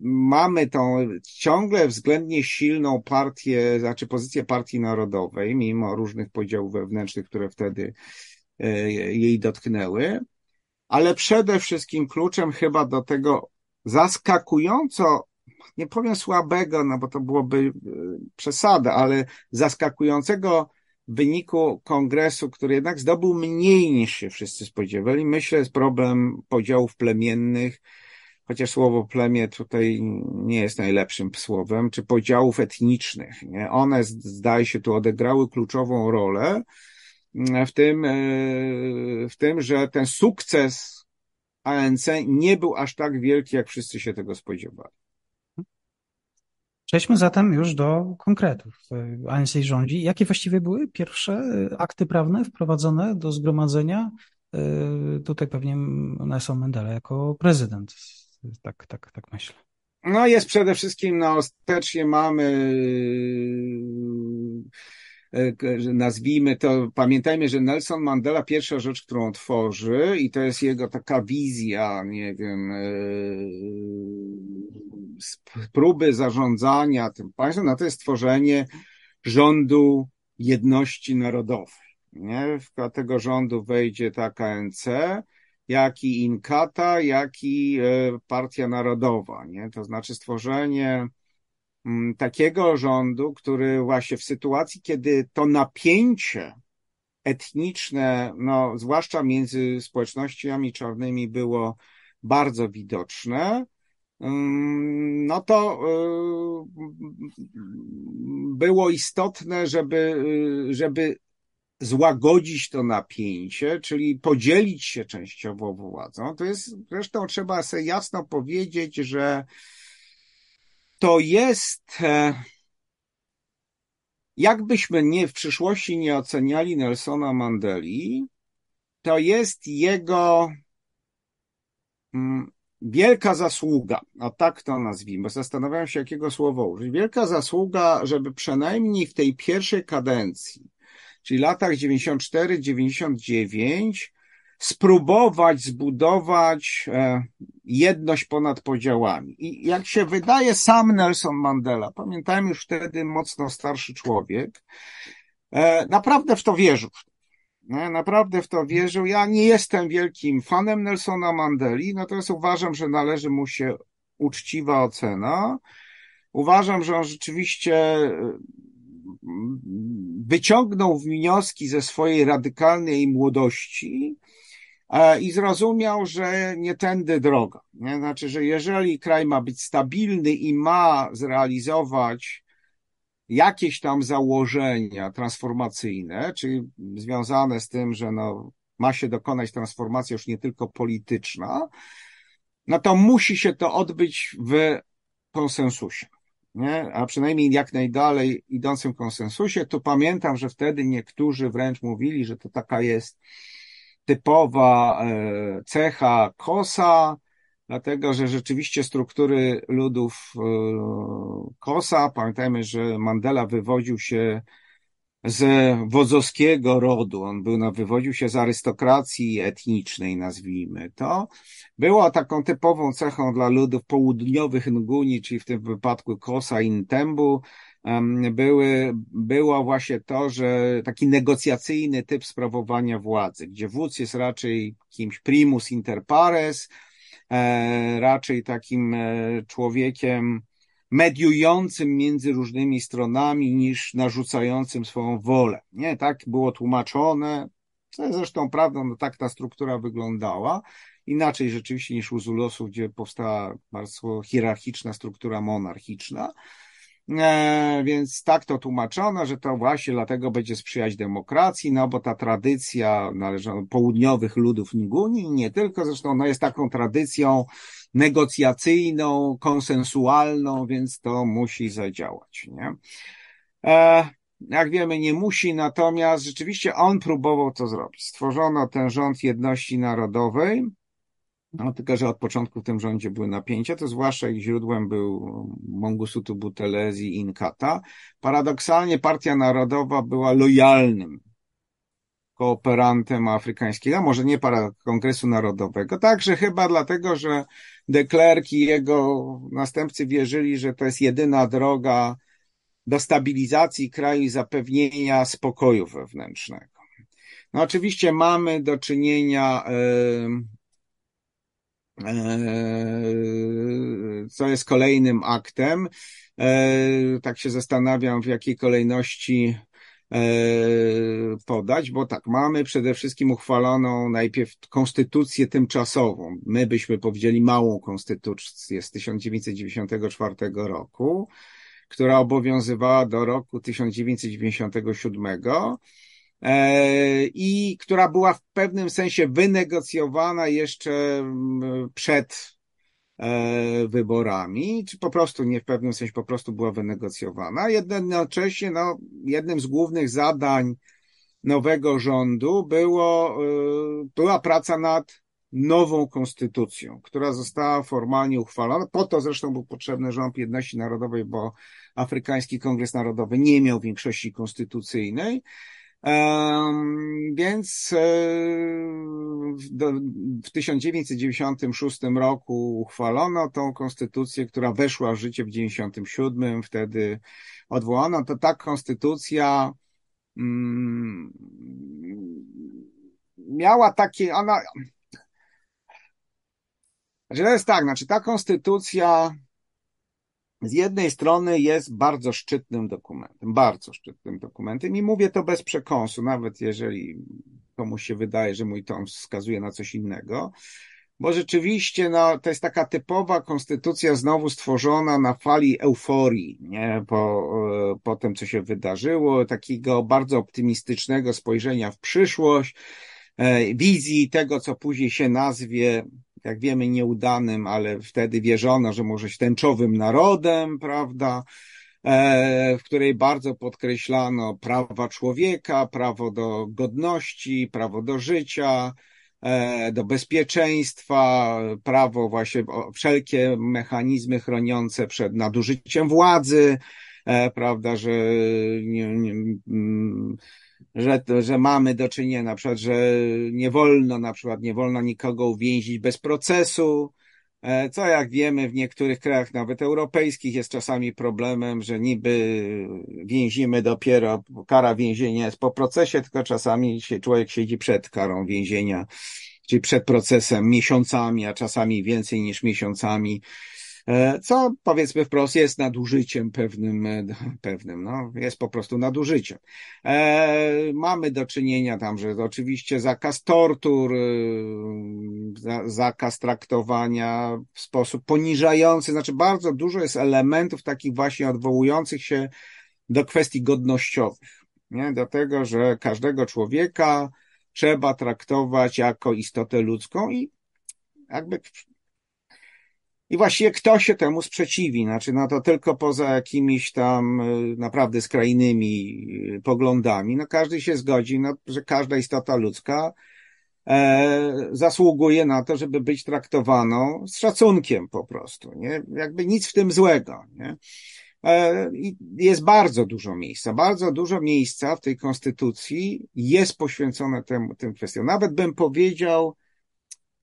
mamy tą ciągle względnie silną partię, znaczy pozycję Partii Narodowej, mimo różnych podziałów wewnętrznych, które wtedy e, jej dotknęły, ale przede wszystkim kluczem chyba do tego zaskakująco, nie powiem słabego, no bo to byłoby przesada, ale zaskakującego wyniku kongresu, który jednak zdobył mniej niż się wszyscy spodziewali. Myślę, jest problem podziałów plemiennych, chociaż słowo plemię tutaj nie jest najlepszym słowem, czy podziałów etnicznych. Nie? One, zdaje się, tu odegrały kluczową rolę w tym, e, w tym, że ten sukces ANC nie był aż tak wielki, jak wszyscy się tego spodziewali. Przejdźmy zatem już do konkretów. ANC rządzi. Jakie właściwie były pierwsze e, akty prawne wprowadzone do zgromadzenia? E, tutaj pewnie Nelson Mandela jako prezydent. Tak, tak, tak myślę. No jest przede wszystkim, no ostatecznie mamy e, nazwijmy to, pamiętajmy, że Nelson Mandela pierwsza rzecz, którą tworzy i to jest jego taka wizja, nie wiem, próby zarządzania tym państwem, no to jest tworzenie rządu jedności narodowej. Nie? W tego rządu wejdzie tak ANC, jak i Inkata, jak i e, Partia Narodowa. Nie? To znaczy stworzenie mm, takiego rządu, który właśnie w sytuacji, kiedy to napięcie etniczne, no, zwłaszcza między społecznościami czarnymi było bardzo widoczne, no to y, było istotne, żeby, żeby złagodzić to napięcie, czyli podzielić się częściowo władzą. To jest, zresztą trzeba sobie jasno powiedzieć, że to jest, e, jakbyśmy nie w przyszłości nie oceniali Nelsona Mandeli, to jest jego mm, wielka zasługa, a tak to nazwijmy, zastanawiałem się, jakiego słowa użyć. Wielka zasługa, żeby przynajmniej w tej pierwszej kadencji, czyli latach 94-99, spróbować zbudować e, jedność ponad podziałami. I jak się wydaje, sam Nelson Mandela, pamiętajmy już wtedy mocno starszy człowiek, e, naprawdę w to wierzył. No, naprawdę w to wierzył. Ja nie jestem wielkim fanem Nelsona Mandeli, natomiast uważam, że należy mu się uczciwa ocena. Uważam, że on rzeczywiście e, wyciągnął wnioski ze swojej radykalnej młodości e, i zrozumiał, że nie tędy droga. Znaczy, że jeżeli kraj ma być stabilny i ma zrealizować jakieś tam założenia transformacyjne, czyli związane z tym, że no, ma się dokonać transformacja już nie tylko polityczna, no to musi się to odbyć w konsensusie. Nie? A przynajmniej jak najdalej idącym konsensusie, to pamiętam, że wtedy niektórzy wręcz mówili, że to taka jest typowa e, cecha Kosa, dlatego że rzeczywiście struktury ludów e, Kosa, pamiętajmy, że Mandela wywodził się z wodzowskiego rodu, on był, no, wywodził się z arystokracji etnicznej, nazwijmy to. Była taką typową cechą dla ludów południowych Nguni, czyli w tym wypadku Kosa i Ntembu, były, było właśnie to, że taki negocjacyjny typ sprawowania władzy, gdzie wódz jest raczej kimś primus inter pares, raczej takim e, człowiekiem mediującym między różnymi stronami niż narzucającym swoją wolę. Nie, tak było tłumaczone, co jest zresztą prawdą, no tak ta struktura wyglądała. Inaczej rzeczywiście niż u Zulosów, gdzie powstała bardzo hierarchiczna struktura monarchiczna. E, więc tak to tłumaczono, że to właśnie dlatego będzie sprzyjać demokracji, no bo ta tradycja należy południowych ludów Nguni, nie tylko, zresztą no jest taką tradycją negocjacyjną, konsensualną, więc to musi zadziałać, nie? E, Jak wiemy, nie musi, natomiast rzeczywiście on próbował to zrobić. Stworzono ten rząd jedności narodowej, no, tylko, że od początku w tym rządzie były napięcia, to zwłaszcza ich źródłem był Mongusutu Buthelezi i Inkata. Paradoksalnie Partia Narodowa była lojalnym kooperantem afrykańskiego, może nie para Kongresu Narodowego, także chyba dlatego, że de Klerk i jego następcy wierzyli, że to jest jedyna droga do stabilizacji kraju i zapewnienia spokoju wewnętrznego. No oczywiście mamy do czynienia co jest kolejnym aktem. Tak się zastanawiam, w jakiej kolejności podać, bo tak, mamy przede wszystkim uchwaloną najpierw konstytucję tymczasową. My byśmy powiedzieli małą konstytucję z 1994 roku, która obowiązywała do roku 1997 E, i która była w pewnym sensie wynegocjowana jeszcze mm, przed e, wyborami, czy po prostu nie w pewnym sensie po prostu była wynegocjowana. Jednocześnie no, jednym z głównych zadań nowego rządu było, e, była praca nad nową konstytucją, która została formalnie uchwalona. Po to zresztą był potrzebny rząd jedności narodowej, bo Afrykański Kongres Narodowy nie miał większości konstytucyjnej. Więc e, w 1996 roku uchwalono tą konstytucję, która weszła w życie w 1997, wtedy odwołano. To ta konstytucja mm, miała takie, ona, znaczy to jest tak, znaczy ta konstytucja z jednej strony jest bardzo szczytnym dokumentem, bardzo szczytnym dokumentem i mówię to bez przekąsu, nawet jeżeli komuś się wydaje, że mój ton wskazuje na coś innego, bo rzeczywiście no, to jest taka typowa konstytucja znowu stworzona na fali euforii, nie? Po, po tym, co się wydarzyło, takiego bardzo optymistycznego spojrzenia w przyszłość, e, wizji tego, co później się nazwie jak wiemy, nieudanym, ale wtedy wierzono, że może być tęczowym narodem, prawda? E, w której bardzo podkreślano prawa człowieka, prawo do godności, prawo do życia, e, do bezpieczeństwa, prawo właśnie, wszelkie mechanizmy chroniące przed nadużyciem władzy, e, prawda, że nie, nie, mm, że, że mamy do czynienia na przykład, że nie wolno na przykład, nie wolno nikogo uwięzić bez procesu, e, co jak wiemy w niektórych krajach, nawet europejskich, jest czasami problemem, że niby więzimy dopiero, kara więzienia jest po procesie, tylko czasami się człowiek siedzi przed karą więzienia, czyli przed procesem miesiącami, a czasami więcej niż miesiącami. E, co powiedzmy wprost jest nadużyciem pewnym, e, pewnym, no, jest po prostu nadużyciem. E, mamy do czynienia tam, że oczywiście zakaz tortur, zakaz traktowania w sposób poniżający, znaczy bardzo dużo jest elementów takich właśnie odwołujących się do kwestii godnościowych, nie? do tego, że każdego człowieka trzeba traktować jako istotę ludzką i jakby i właściwie kto się temu sprzeciwi? Znaczy, no to tylko poza jakimiś tam y, naprawdę skrajnymi y, poglądami, no każdy się zgodzi, no, że każda istota ludzka e, zasługuje na to, żeby być traktowaną z szacunkiem po prostu, nie? Jakby nic w tym złego, nie? E, jest bardzo dużo miejsca, bardzo dużo miejsca w tej konstytucji jest poświęcone temu, tym kwestiom. Nawet bym powiedział,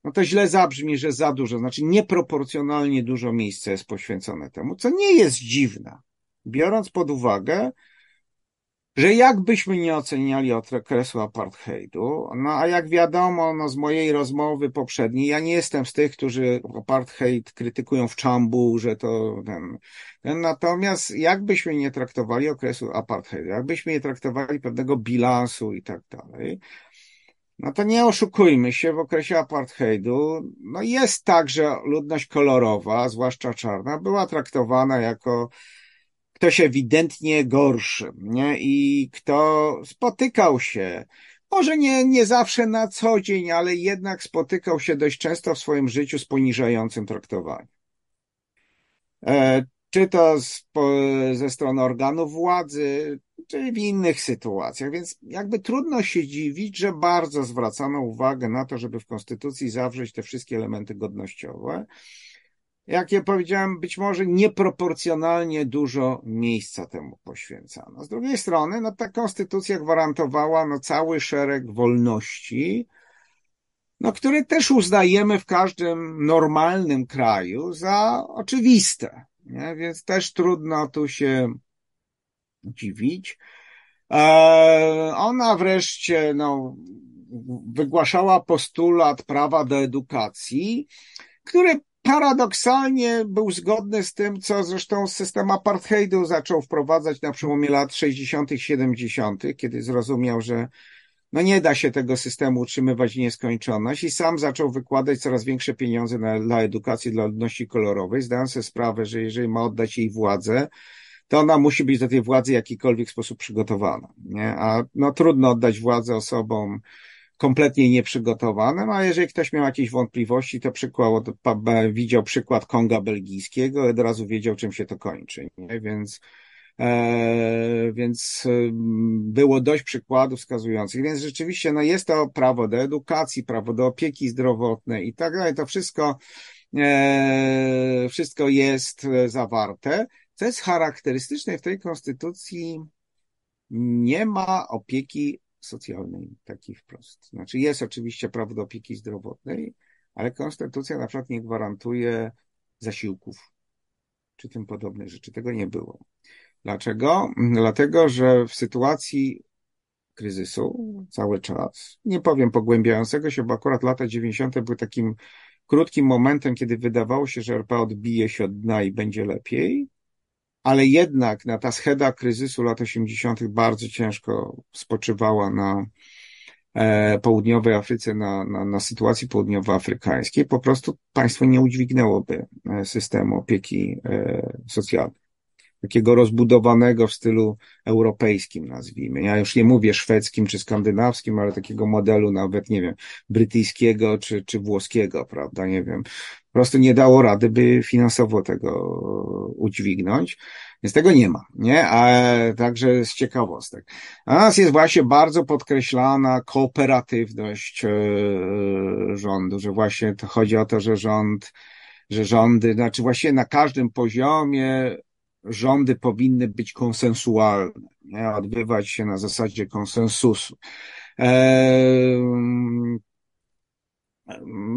no to źle zabrzmi, że za dużo, znaczy nieproporcjonalnie dużo miejsca jest poświęcone temu, co nie jest dziwne, biorąc pod uwagę, że jakbyśmy nie oceniali okresu apartheidu, no a jak wiadomo, no z mojej rozmowy poprzedniej, ja nie jestem z tych, którzy apartheid krytykują w czambu, że to ten, ten natomiast jakbyśmy nie traktowali okresu apartheidu, jakbyśmy nie traktowali pewnego bilansu i tak dalej, no to nie oszukujmy się, w okresie apartheidu, no jest tak, że ludność kolorowa, zwłaszcza czarna, była traktowana jako ktoś ewidentnie gorszy, nie? I kto spotykał się, może nie, nie zawsze na co dzień, ale jednak spotykał się dość często w swoim życiu z poniżającym traktowaniem. E, czy to z, po, ze strony organów władzy, czy w innych sytuacjach. Więc jakby trudno się dziwić, że bardzo zwracano uwagę na to, żeby w Konstytucji zawrzeć te wszystkie elementy godnościowe. Jak ja powiedziałem, być może nieproporcjonalnie dużo miejsca temu poświęcano. Z drugiej strony, no ta konstytucja gwarantowała no, cały szereg wolności, no, które też uznajemy w każdym normalnym kraju za oczywiste. Nie? Więc też trudno tu się dziwić. E, ona wreszcie no, wygłaszała postulat prawa do edukacji, który paradoksalnie był zgodny z tym, co zresztą system apartheidu zaczął wprowadzać na przełomie lat 60., 70., kiedy zrozumiał, że no nie da się tego systemu utrzymywać w nieskończoność i sam zaczął wykładać coraz większe pieniądze na, dla edukacji dla ludności kolorowej, zdając sobie sprawę, że jeżeli ma oddać jej władzę, to ona musi być do tej władzy w jakikolwiek sposób przygotowana. Nie? A no, trudno oddać władzę osobom kompletnie nieprzygotowanym, a jeżeli ktoś miał jakieś wątpliwości, to przykład, widział przykład Konga belgijskiego, od razu wiedział, czym się to kończy. Nie? Więc E, więc było dość przykładów wskazujących. Więc rzeczywiście no jest to prawo do edukacji, prawo do opieki zdrowotnej i tak dalej. To wszystko, e, wszystko jest zawarte. Co jest charakterystyczne w tej konstytucji, nie ma opieki socjalnej takiej wprost. Znaczy jest oczywiście prawo do opieki zdrowotnej, ale konstytucja na przykład nie gwarantuje zasiłków czy tym podobne rzeczy. Tego nie było. Dlaczego? Dlatego, że w sytuacji kryzysu cały czas, nie powiem pogłębiającego się, bo akurat lata 90. były takim krótkim momentem, kiedy wydawało się, że RP odbije się od dna i będzie lepiej, ale jednak na ta scheda kryzysu lat 80. bardzo ciężko spoczywała na e, południowej Afryce, na, na, na sytuacji południowoafrykańskiej, po prostu państwo nie udźwignęłoby e, systemu opieki e, socjalnej takiego rozbudowanego w stylu europejskim, nazwijmy. Ja już nie mówię szwedzkim czy skandynawskim, ale takiego modelu nawet, nie wiem, brytyjskiego czy, czy włoskiego, prawda, nie wiem. Po prostu nie dało rady, by finansowo tego udźwignąć. Więc tego nie ma, nie? A także z ciekawostek. A nas jest właśnie bardzo podkreślana kooperatywność e, rządu, że właśnie to chodzi o to, że rząd, że rządy, znaczy właśnie na każdym poziomie rządy powinny być konsensualne, nie? odbywać się na zasadzie konsensusu.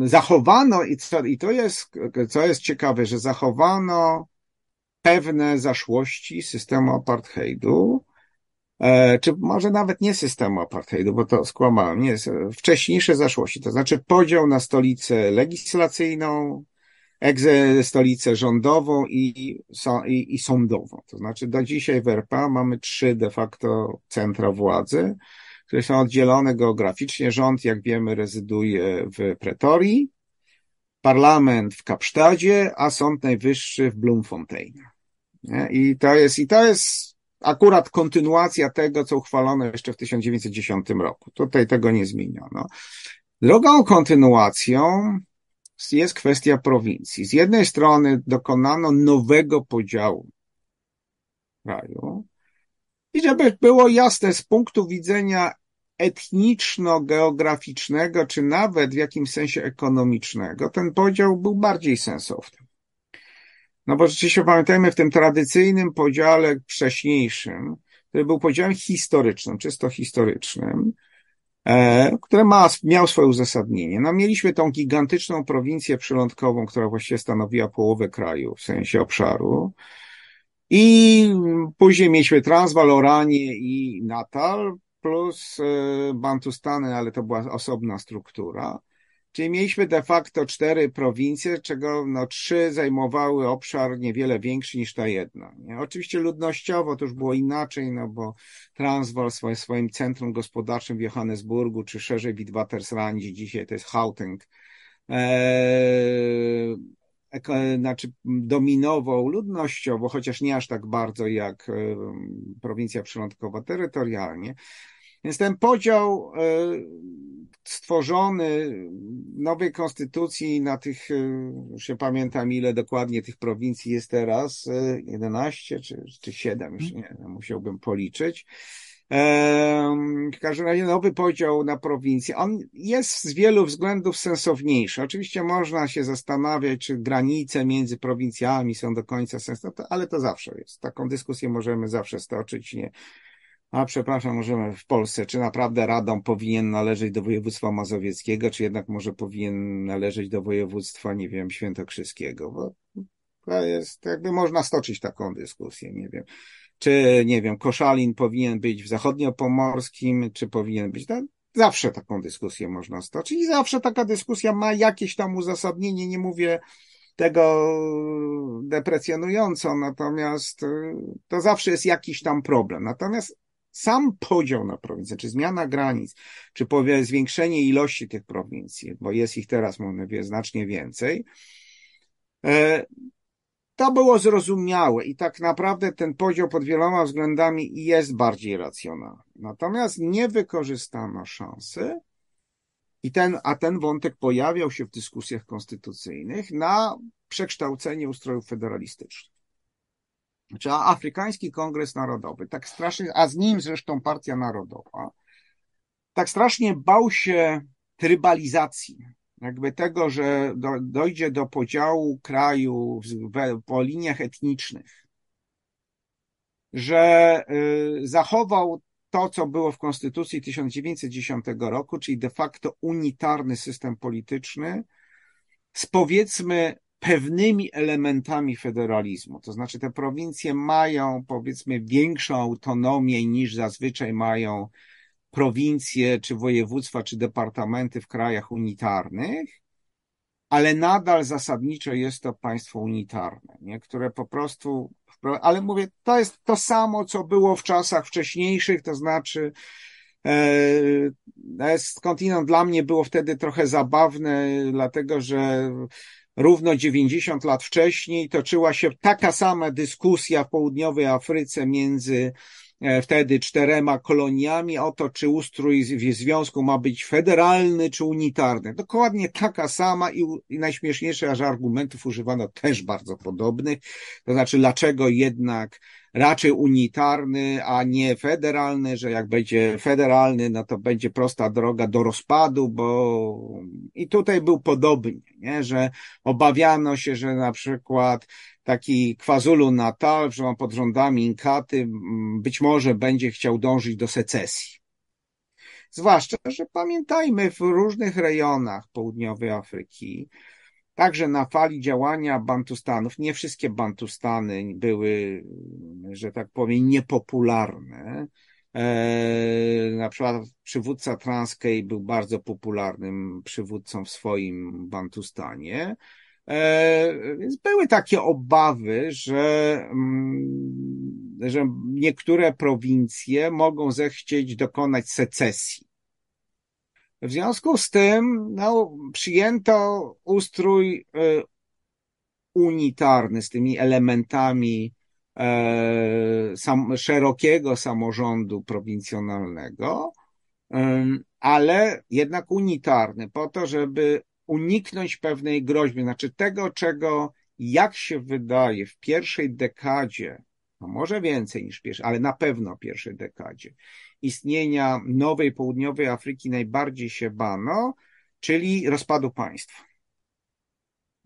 zachowano, i, i to jest, co jest ciekawe, że zachowano pewne zaszłości systemu apartheidu, e, czy może nawet nie systemu apartheidu, bo to skłamałem, nie, wcześniejsze zaszłości, to znaczy podział na stolicę legislacyjną, stolicę rządową i, i, i sądową. To znaczy do dzisiaj w RPA mamy trzy de facto centra władzy, które są oddzielone geograficznie. Rząd, jak wiemy, rezyduje w Pretorii, parlament w Kapsztadzie, a Sąd Najwyższy w Bloemfontein. I to jest, i to jest akurat kontynuacja tego, co uchwalono jeszcze w 1910 roku. Tutaj tego nie zmieniono. Drugą kontynuacją jest kwestia prowincji. Z jednej strony dokonano nowego podziału kraju i żeby było jasne z punktu widzenia etniczno-geograficznego, czy nawet w jakimś sensie ekonomicznego, ten podział był bardziej sensowny. No bo rzeczywiście pamiętajmy, w tym tradycyjnym podziale wcześniejszym, który był podziałem historycznym, czysto historycznym, które ma, miał swoje uzasadnienie. No, mieliśmy tą gigantyczną prowincję przylądkową, która właściwie stanowiła połowę kraju, w sensie obszaru. I później mieliśmy Transwal, Oranie i Natal, plus e, Bantustany, ale to była osobna struktura. Czyli mieliśmy de facto cztery prowincje, czego no, trzy zajmowały obszar niewiele większy niż ta jedna. Nie? Oczywiście ludnościowo to już było inaczej, no bo Transvaal swoim, swoim centrum gospodarczym w Johannesburgu, czy szerzej Witwatersrandzie, dzisiaj to jest Gauteng, eee, znaczy dominował ludnościowo, chociaż nie aż tak bardzo jak e, prowincja przylądkowa terytorialnie, Więc ten podział e, stworzony w nowej konstytucji na tych, już nie pamiętam ile dokładnie tych prowincji jest teraz, 11 czy, czy 7, już nie, musiałbym policzyć w każdym razie nowy podział na prowincje, on jest z wielu względów sensowniejszy. Oczywiście można się zastanawiać, czy granice między prowincjami są do końca sensowne, ale to zawsze jest. Taką dyskusję możemy zawsze stoczyć. Nie, a przepraszam, możemy w Polsce, czy naprawdę Radom powinien należeć do województwa mazowieckiego, czy jednak może powinien należeć do województwa, nie wiem, świętokrzyskiego, bo to jest, jakby można stoczyć taką dyskusję, nie wiem czy nie wiem, Koszalin powinien być w zachodniopomorskim, czy powinien być. No, zawsze taką dyskusję można stoczyć i zawsze taka dyskusja ma jakieś tam uzasadnienie, nie mówię tego deprecjonująco, natomiast y, to zawsze jest jakiś tam problem. Natomiast sam podział na prowincje, czy zmiana granic, czy zwiększenie ilości tych prowincji, bo jest ich teraz, znacznie więcej, e, to było zrozumiałe i tak naprawdę ten podział pod wieloma względami jest bardziej racjonalny. Natomiast nie wykorzystano szansy, i ten, a ten wątek pojawiał się w dyskusjach konstytucyjnych na przekształcenie ustrojów federalistycznych. Znaczy, Afrykański Kongres Narodowy, tak strasznie, a z nim zresztą Partia Narodowa, tak strasznie bał się trybalizacji jakby tego, że do, dojdzie do podziału kraju w, po liniach etnicznych, że y, zachował to, co było w Konstytucji 1910 roku, czyli de facto unitarny system polityczny z powiedzmy pewnymi elementami federalizmu. To znaczy te prowincje mają powiedzmy większą autonomię niż zazwyczaj mają prowincje, czy województwa, czy departamenty w krajach unitarnych, ale nadal zasadniczo jest to państwo unitarne, nie? które po prostu, ale mówię, to jest to samo, co było w czasach wcześniejszych, to znaczy e, skądinąd dla mnie było wtedy trochę zabawne, dlatego że równo 90 lat wcześniej toczyła się taka sama dyskusja w południowej Afryce między E, wtedy czterema koloniami o to, czy ustrój związku ma być federalny czy unitarny. Dokładnie taka sama i, i najśmieszniejsze, aż argumentów używano też bardzo podobnych. To znaczy, dlaczego jednak raczej unitarny, a nie federalny, że jak będzie federalny, no to będzie prosta droga do rozpadu, bo i tutaj był podobnie, nie? że obawiano się, że na przykład taki KwaZulu Natal, że on pod rządami Inkaty być może będzie chciał dążyć do secesji. Zwłaszcza, że pamiętajmy, w różnych rejonach południowej Afryki, także na fali działania Bantustanów, nie wszystkie Bantustany były, że tak powiem, niepopularne. E, na przykład przywódca Transkei był bardzo popularnym przywódcą w swoim Bantustanie. E, więc były takie obawy, że, mm, że niektóre prowincje mogą zechcieć dokonać secesji. W związku z tym no, przyjęto ustrój e, unitarny z tymi elementami e, sam, szerokiego samorządu prowincjonalnego, ale jednak unitarny, po to, żeby uniknąć pewnej groźby, znaczy tego, czego, jak się wydaje, w pierwszej dekadzie, no może więcej niż pierwszej, ale na pewno pierwszej dekadzie istnienia nowej południowej Afryki najbardziej się bano, czyli rozpadu państwa.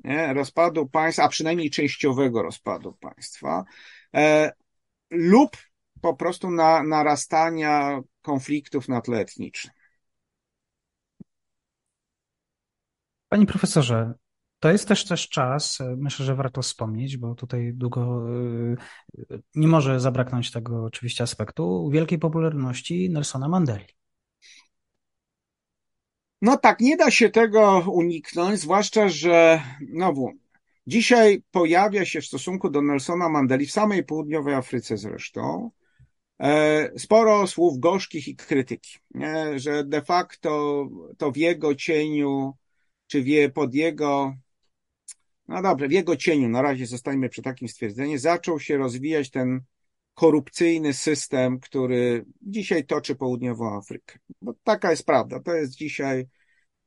Nie? Rozpadu państwa, a przynajmniej częściowego rozpadu państwa, e, lub po prostu na, narastania konfliktów na tle etnicznym. Panie profesorze, to jest też też czas, e, myślę, że warto wspomnieć, bo tutaj długo e, nie może zabraknąć tego oczywiście aspektu wielkiej popularności Nelsona Mandeli. No tak, nie da się tego uniknąć, zwłaszcza, że znowu, dzisiaj pojawia się w stosunku do Nelsona Mandeli, w samej południowej Afryce zresztą, e, sporo słów gorzkich i krytyki, nie? że de facto to w jego cieniu czy wie pod jego, no dobrze, w jego cieniu, na razie zostańmy przy takim stwierdzeniu, zaczął się rozwijać ten korupcyjny system, który dzisiaj toczy południową Afrykę. Bo taka jest prawda. To jest dzisiaj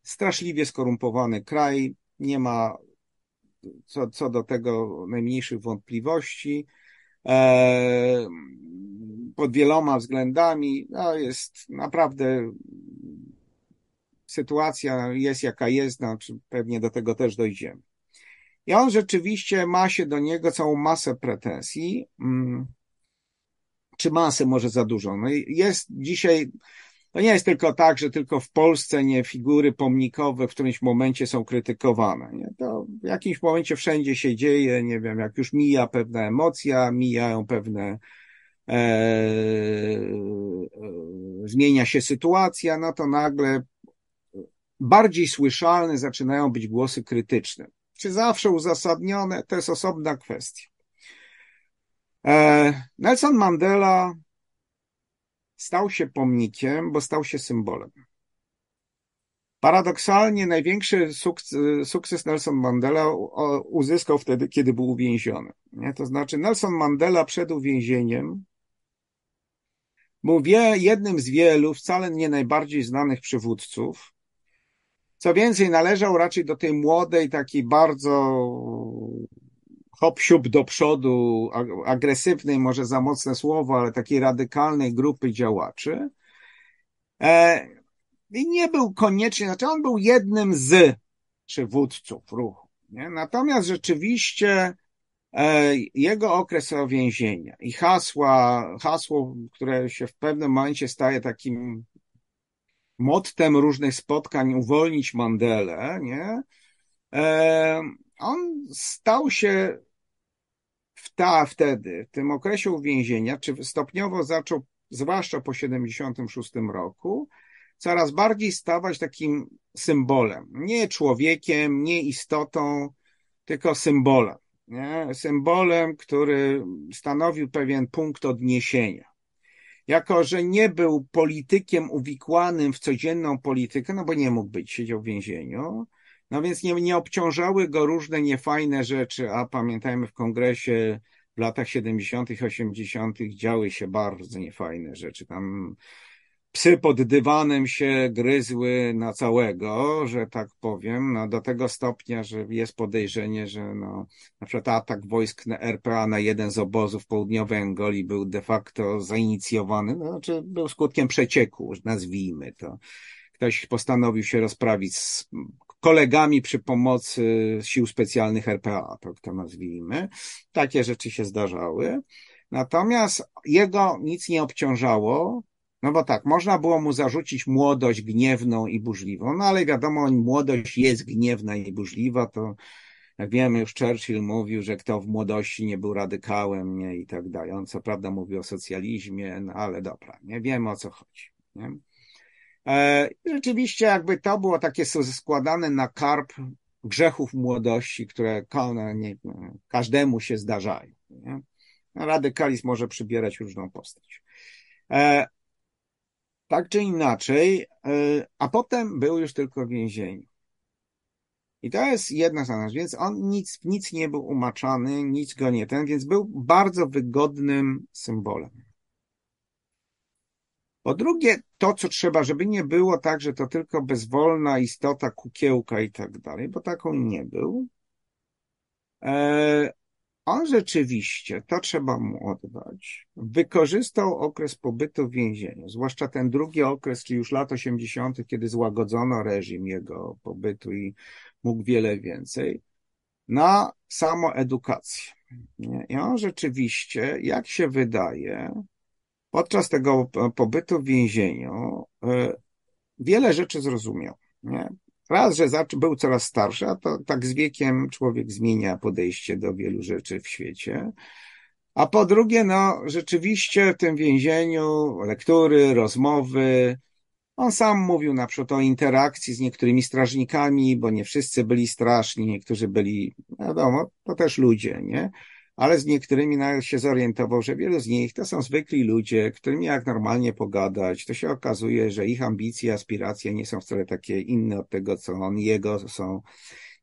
straszliwie skorumpowany kraj. Nie ma co, co do tego najmniejszych wątpliwości. E, pod wieloma względami no jest naprawdę sytuacja jest jaka jest, znaczy pewnie do tego też dojdziemy. I on rzeczywiście ma się do niego całą masę pretensji, mm, czy masę może za dużo. No jest dzisiaj, to nie jest tylko tak, że tylko w Polsce nie figury pomnikowe w którymś momencie są krytykowane. Nie? To w jakimś momencie wszędzie się dzieje, nie wiem, jak już mija pewna emocja, mijają pewne e, e, zmienia się sytuacja, no to nagle bardziej słyszalne zaczynają być głosy krytyczne. Czy zawsze uzasadnione, to jest osobna kwestia. E, Nelson Mandela stał się pomnikiem, bo stał się symbolem. Paradoksalnie największy sukces, Nelson Mandela uzyskał wtedy, kiedy był uwięziony. Nie? To znaczy Nelson Mandela przed uwięzieniem był jednym z wielu, wcale nie najbardziej znanych przywódców, co więcej, należał raczej do tej młodej, takiej bardzo hop do przodu, agresywnej, może za mocne słowo, ale takiej radykalnej grupy działaczy. E, I nie był koniecznie, znaczy on był jednym z przywódców ruchu. Nie? Natomiast rzeczywiście e, jego okres więzienia i hasła, hasło, które się w pewnym momencie staje takim mottem różnych spotkań uwolnić Mandelę, nie? E, on stał się w ta, wtedy, w tym okresie uwięzienia, czy stopniowo zaczął, zwłaszcza po 76 roku, coraz bardziej stawać takim symbolem. Nie człowiekiem, nie istotą, tylko symbolem. Nie? Symbolem, który stanowił pewien punkt odniesienia jako że nie był politykiem uwikłanym w codzienną politykę, no bo nie mógł być, siedział w więzieniu, no więc nie, nie obciążały go różne niefajne rzeczy, a pamiętajmy w kongresie w latach 70., 80. działy się bardzo niefajne rzeczy. Tam psy pod dywanem się gryzły na całego, że tak powiem, no do tego stopnia, że jest podejrzenie, że no, na przykład atak wojsk na RPA na jeden z obozów południowej Angolii był de facto zainicjowany, no, znaczy był skutkiem przecieku, nazwijmy to. Ktoś postanowił się rozprawić z kolegami przy pomocy sił specjalnych RPA, to, to nazwijmy. Takie rzeczy się zdarzały. Natomiast jego nic nie obciążało, no bo tak, można było mu zarzucić młodość gniewną i burzliwą, no ale wiadomo, młodość jest gniewna i burzliwa, to jak wiemy, już Churchill mówił, że kto w młodości nie był radykałem, nie, i tak dalej. On co prawda mówi o socjalizmie, no ale dobra, nie wiemy o co chodzi. Nie? E, rzeczywiście jakby to było takie składane na karp grzechów młodości, które nie, każdemu się zdarzają. Nie? Radykalizm może przybierać różną postać. E, tak czy inaczej, e, a potem był już tylko w więzieniu. I to jest jedna z więc on nic, nic nie był umaczany, nic go nie ten, więc był bardzo wygodnym symbolem. Po drugie, to co trzeba, żeby nie było tak, że to tylko bezwolna istota, kukiełka i tak dalej, bo taką nie był. On rzeczywiście, to trzeba mu oddać, wykorzystał okres pobytu w więzieniu, zwłaszcza ten drugi okres, czyli już lat 80., kiedy złagodzono reżim jego pobytu i mógł wiele więcej, na samoedukację. I on rzeczywiście, jak się wydaje, podczas tego pobytu w więzieniu e, wiele rzeczy zrozumiał. Nie? Raz, że był coraz starszy, a to tak z wiekiem człowiek zmienia podejście do wielu rzeczy w świecie. A po drugie, no rzeczywiście w tym więzieniu lektury, rozmowy. On sam mówił na przykład o interakcji z niektórymi strażnikami, bo nie wszyscy byli straszni, niektórzy byli, wiadomo, to też ludzie, nie? Ale z niektórymi nawet się zorientował, że wielu z nich to są zwykli ludzie, którymi jak normalnie pogadać, to się okazuje, że ich ambicje, aspiracje nie są wcale takie inne od tego, co on, jego są.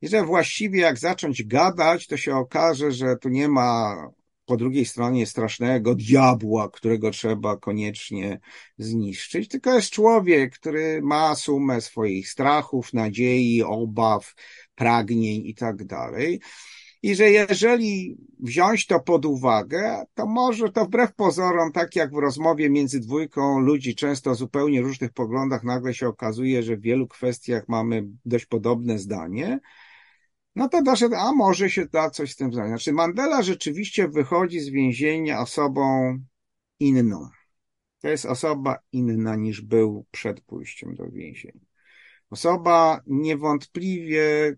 I że właściwie jak zacząć gadać, to się okaże, że tu nie ma po drugiej stronie strasznego diabła, którego trzeba koniecznie zniszczyć, tylko jest człowiek, który ma sumę swoich strachów, nadziei, obaw, pragnień i tak dalej. I że jeżeli wziąć to pod uwagę, to może to wbrew pozorom, tak jak w rozmowie między dwójką ludzi, często o zupełnie różnych poglądach, nagle się okazuje, że w wielu kwestiach mamy dość podobne zdanie, no to doszedł, a może się da coś z tym zrobić. Znaczy Mandela rzeczywiście wychodzi z więzienia osobą inną. To jest osoba inna niż był przed pójściem do więzienia. Osoba niewątpliwie,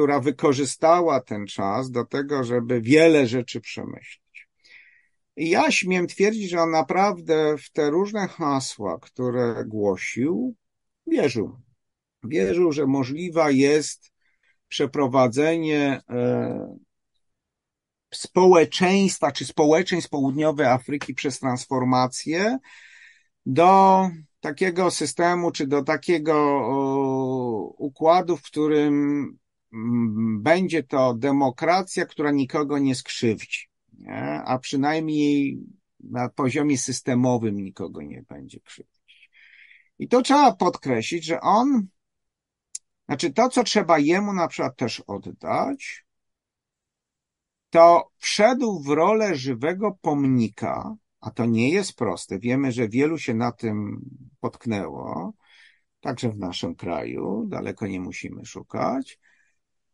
która wykorzystała ten czas do tego, żeby wiele rzeczy przemyśleć. I ja śmiem twierdzić, że on naprawdę w te różne hasła, które głosił, wierzył. Wierzył, że możliwa jest przeprowadzenie e, społeczeństwa czy społeczeństw południowej Afryki przez transformację do takiego systemu, czy do takiego układu, w którym będzie to demokracja, która nikogo nie skrzywdzi, nie? a przynajmniej na poziomie systemowym nikogo nie będzie krzywdzić. I to trzeba podkreślić, że on znaczy to, co trzeba jemu na przykład też oddać, to wszedł w rolę żywego pomnika, a to nie jest proste. Wiemy, że wielu się na tym potknęło, także w naszym kraju, daleko nie musimy szukać.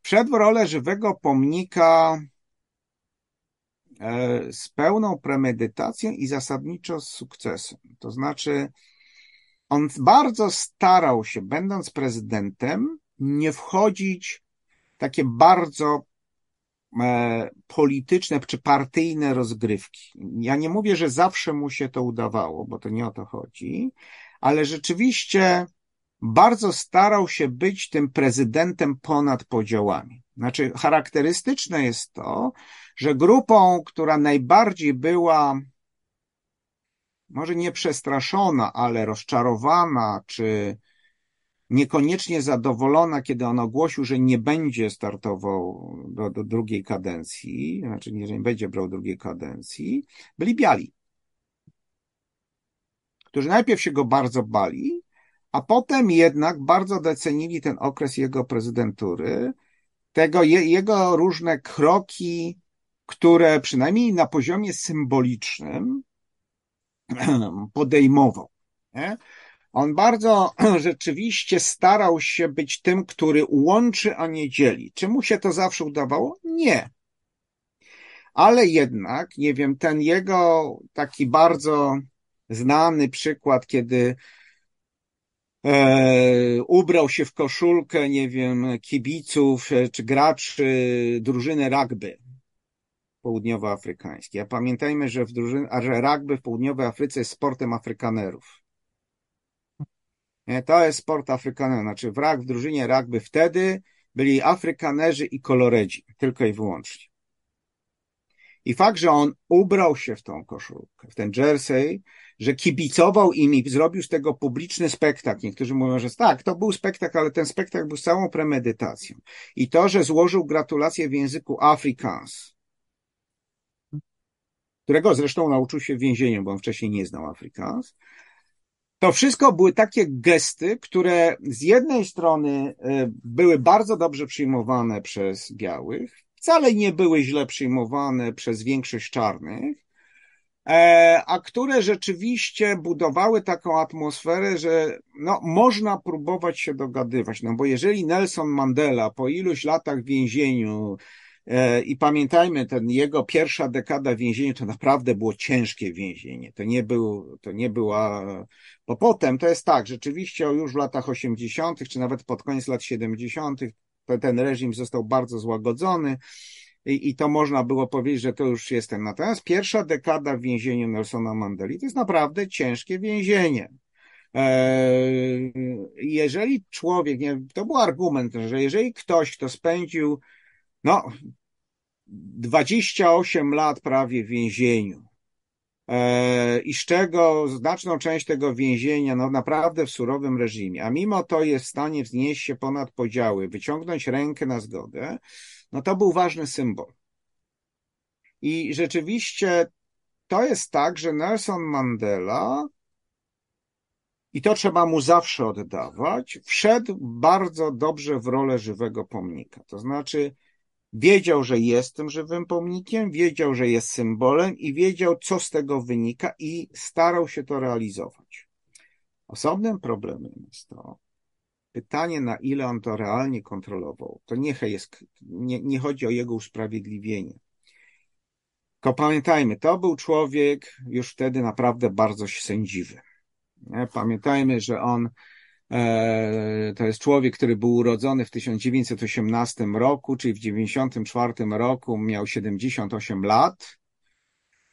Wszedł w rolę żywego pomnika e, z pełną premedytacją i zasadniczo z sukcesem. To znaczy, on bardzo starał się, będąc prezydentem, nie wchodzić w takie bardzo e, polityczne czy partyjne rozgrywki. Ja nie mówię, że zawsze mu się to udawało, bo to nie o to chodzi, ale rzeczywiście bardzo starał się być tym prezydentem ponad podziałami. Znaczy, charakterystyczne jest to, że grupą, która najbardziej była może nie przestraszona, ale rozczarowana, czy niekoniecznie zadowolona, kiedy on ogłosił, że nie będzie startował do, do drugiej kadencji, znaczy że nie będzie brał drugiej kadencji, byli biali, którzy najpierw się go bardzo bali, a potem jednak bardzo docenili ten okres jego prezydentury, tego je, jego różne kroki, które przynajmniej na poziomie symbolicznym podejmował. Nie? On bardzo rzeczywiście starał się być tym, który łączy, a nie dzieli. Czy mu się to zawsze udawało? Nie. Ale jednak, nie wiem, ten jego taki bardzo znany przykład, kiedy ubrał się w koszulkę, nie wiem, kibiców e, czy graczy drużyny rugby południowoafrykańskiej. A pamiętajmy, że, w drużyn, a że rugby w południowej Afryce jest sportem Afrykanerów. To jest sport afrykaner, znaczy wrak w drużynie rugby wtedy byli Afrykanerzy i koloredzi, tylko i wyłącznie. I fakt, że on ubrał się w tą koszulkę, w ten jersey, że kibicował im i zrobił z tego publiczny spektakl. Niektórzy mówią, że tak, to był spektakl, ale ten spektakl był z całą premedytacją. I to, że złożył gratulacje w języku Afrikaans, którego zresztą nauczył się w więzieniu, bo on wcześniej nie znał Afrikaans, to wszystko były takie gesty, które z jednej strony e, były bardzo dobrze przyjmowane przez białych, wcale nie były źle przyjmowane przez większość czarnych, a które rzeczywiście budowały taką atmosferę, że no, można próbować się dogadywać. No bo jeżeli Nelson Mandela po iluś latach w więzieniu E, I pamiętajmy, ten jego pierwsza dekada więzieniu to naprawdę było ciężkie więzienie. To nie był, to nie była, bo potem to jest tak, rzeczywiście już w latach 80., czy nawet pod koniec lat 70., ten reżim został bardzo złagodzony. I, I to można było powiedzieć, że to już jest ten. Natomiast pierwsza dekada w więzieniu Nelsona Mandeli to jest naprawdę ciężkie więzienie. E, jeżeli człowiek, nie, to był argument, że jeżeli ktoś, kto spędził no, 28 lat prawie w więzieniu. E, I z czego znaczną część tego więzienia, no naprawdę w surowym reżimie, a mimo to jest w stanie wznieść się ponad podziały, wyciągnąć rękę na zgodę, no to był ważny symbol. I rzeczywiście to jest tak, że Nelson Mandela, i to trzeba mu zawsze oddawać, wszedł bardzo dobrze w rolę żywego pomnika. To znaczy, wiedział, że jest tym żywym pomnikiem, wiedział, że jest symbolem i wiedział, co z tego wynika, i starał się to realizować. Osobnym problemem jest to, pytanie, na ile on to realnie kontrolował. To nie, jest, nie, nie chodzi o jego usprawiedliwienie. Tylko pamiętajmy, to był człowiek już wtedy naprawdę bardzo sędziwy. Pamiętajmy, że on e, to jest człowiek, który był urodzony w 1918 roku, czyli w 1994 roku miał 78 lat.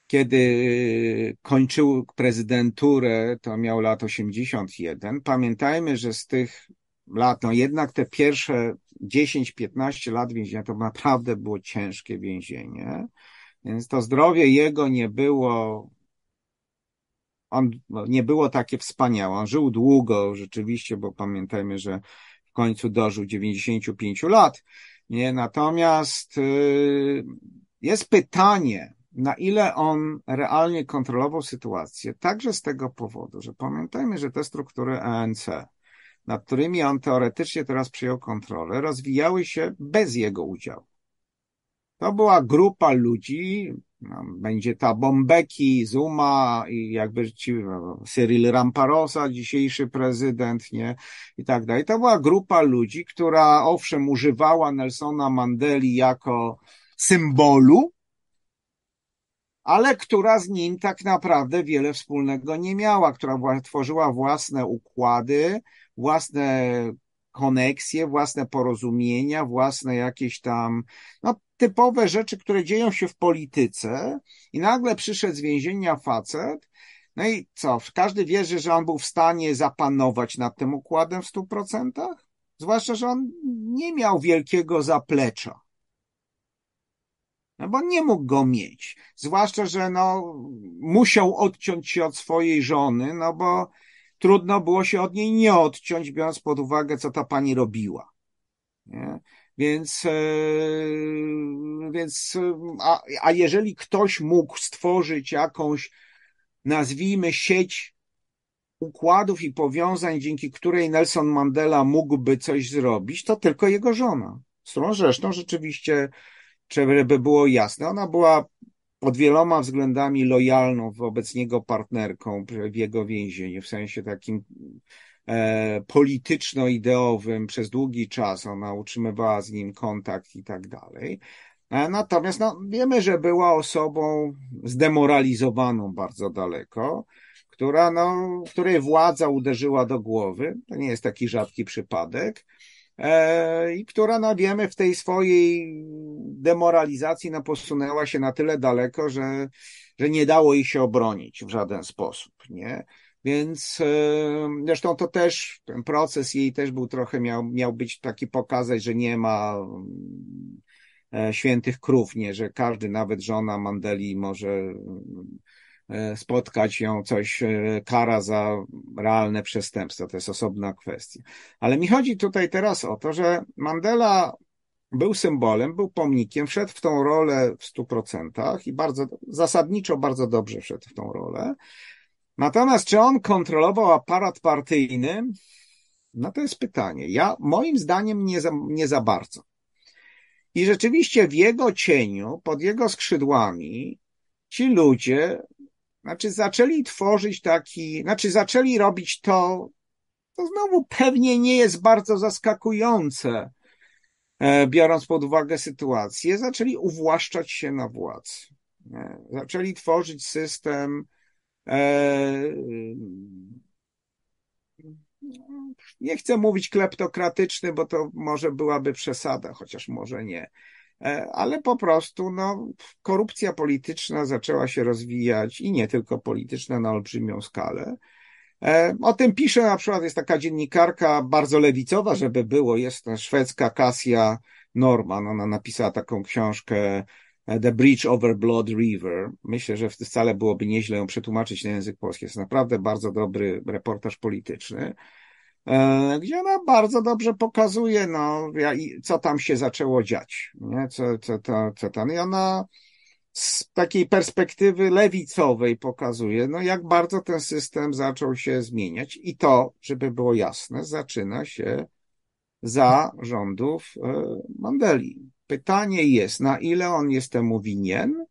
Kiedy kończył prezydenturę, to miał lat 81. Pamiętajmy, że z tych lat, no jednak te pierwsze 10-15 lat więzienia to naprawdę było ciężkie więzienie. Więc to zdrowie jego nie było, on no, nie było takie wspaniałe. On żył długo rzeczywiście, bo pamiętajmy, że w końcu dożył 95 lat. Nie, natomiast yy, jest pytanie, na ile on realnie kontrolował sytuację, także z tego powodu, że pamiętajmy, że te struktury ANC, nad którymi on teoretycznie teraz przyjął kontrolę, rozwijały się bez jego udziału. To była grupa ludzi, no, będzie ta Bombeki, Zuma i jakby ci, Cyril Ramparosa, dzisiejszy prezydent, nie, i tak dalej. To była grupa ludzi, która owszem używała Nelsona Mandeli jako symbolu, ale która z nim tak naprawdę wiele wspólnego nie miała, która tworzyła własne układy, własne koneksje, własne porozumienia, własne jakieś tam, no, typowe rzeczy, które dzieją się w polityce i nagle przyszedł z więzienia facet, no i co, każdy wierzy, że on był w stanie zapanować nad tym układem w stu procentach? Zwłaszcza, że on nie miał wielkiego zaplecza. No bo nie mógł go mieć. Zwłaszcza, że no, musiał odciąć się od swojej żony, no bo trudno było się od niej nie odciąć, biorąc pod uwagę, co ta pani robiła. Nie? Więc, e, więc a, a jeżeli ktoś mógł stworzyć jakąś, nazwijmy, sieć układów i powiązań, dzięki której Nelson Mandela mógłby coś zrobić, to tylko jego żona. Z którą zresztą rzeczywiście, żeby było jasne, ona była pod wieloma względami lojalną wobec niego partnerką w jego więzieniu, w sensie takim e, polityczno-ideowym przez długi czas. Ona utrzymywała z nim kontakt i tak dalej. E, natomiast no, wiemy, że była osobą zdemoralizowaną bardzo daleko, która, no, której władza uderzyła do głowy. To nie jest taki rzadki przypadek. E, i która, no wiemy, w tej swojej demoralizacji no, posunęła się na tyle daleko, że, że nie dało jej się obronić w żaden sposób, nie? Więc e, zresztą to też, ten proces jej też był trochę, miał, miał być taki pokazać, że nie ma e, świętych krów, nie, że każdy, nawet żona Mandeli może spotkać ją coś, e, kara za realne przestępstwo. To jest osobna kwestia. Ale mi chodzi tutaj teraz o to, że Mandela był symbolem, był pomnikiem, wszedł w tą rolę w stu procentach i bardzo, zasadniczo bardzo dobrze wszedł w tą rolę. Natomiast czy on kontrolował aparat partyjny? No to jest pytanie. Ja, moim zdaniem, nie za, nie za bardzo. I rzeczywiście w jego cieniu, pod jego skrzydłami, ci ludzie znaczy zaczęli tworzyć taki, znaczy zaczęli robić to, to znowu pewnie nie jest bardzo zaskakujące, e, biorąc pod uwagę sytuację, zaczęli uwłaszczać się na władzy. Zaczęli tworzyć system e, nie chcę mówić kleptokratyczny, bo to może byłaby przesada, chociaż może nie. E, ale po prostu no, korupcja polityczna zaczęła się rozwijać i nie tylko polityczna na olbrzymią skalę. E, o tym pisze na przykład, jest taka dziennikarka bardzo lewicowa, żeby było, jest szwedzka Kasia Norman, ona napisała taką książkę e, The Bridge over Blood River. Myślę, że wcale byłoby nieźle ją przetłumaczyć na język polski. Jest naprawdę bardzo dobry reportaż polityczny. E, gdzie ona bardzo dobrze pokazuje, no, co tam się zaczęło dziać, nie? Co, co, to, co tam. I ona z takiej perspektywy lewicowej pokazuje, no jak bardzo ten system zaczął się zmieniać i to, żeby było jasne, zaczyna się za rządów e, Mandeli. Pytanie jest, na ile on jest temu winien?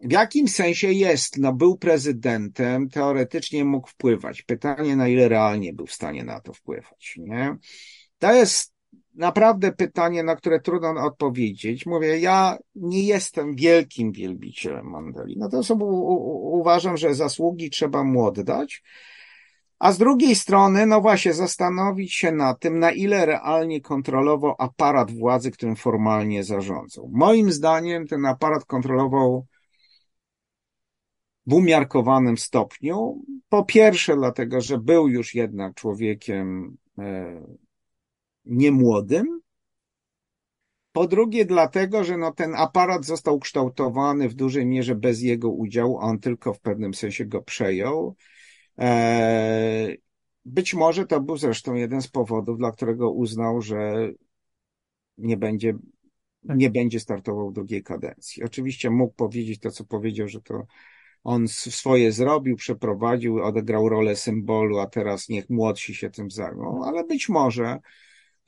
W jakim sensie jest? No, był prezydentem, teoretycznie mógł wpływać. Pytanie, na ile realnie był w stanie na to wpływać, nie? To jest naprawdę pytanie, na które trudno odpowiedzieć. Mówię, ja nie jestem wielkim wielbicielem Mandeli. Natomiast uważam, że zasługi trzeba mu oddać. A z drugiej strony, no właśnie, zastanowić się na tym, na ile realnie kontrolował aparat władzy, którym formalnie zarządzał. Moim zdaniem ten aparat kontrolował w umiarkowanym stopniu. Po pierwsze, dlatego, że był już jednak człowiekiem e, niemłodym. Po drugie, dlatego, że no, ten aparat został kształtowany w dużej mierze bez jego udziału, on tylko w pewnym sensie go przejął. E, być może to był zresztą jeden z powodów, dla którego uznał, że nie będzie, tak. nie będzie startował w drugiej kadencji. Oczywiście mógł powiedzieć to, co powiedział, że to on swoje zrobił, przeprowadził, odegrał rolę symbolu, a teraz niech młodsi się tym zajmą, ale być może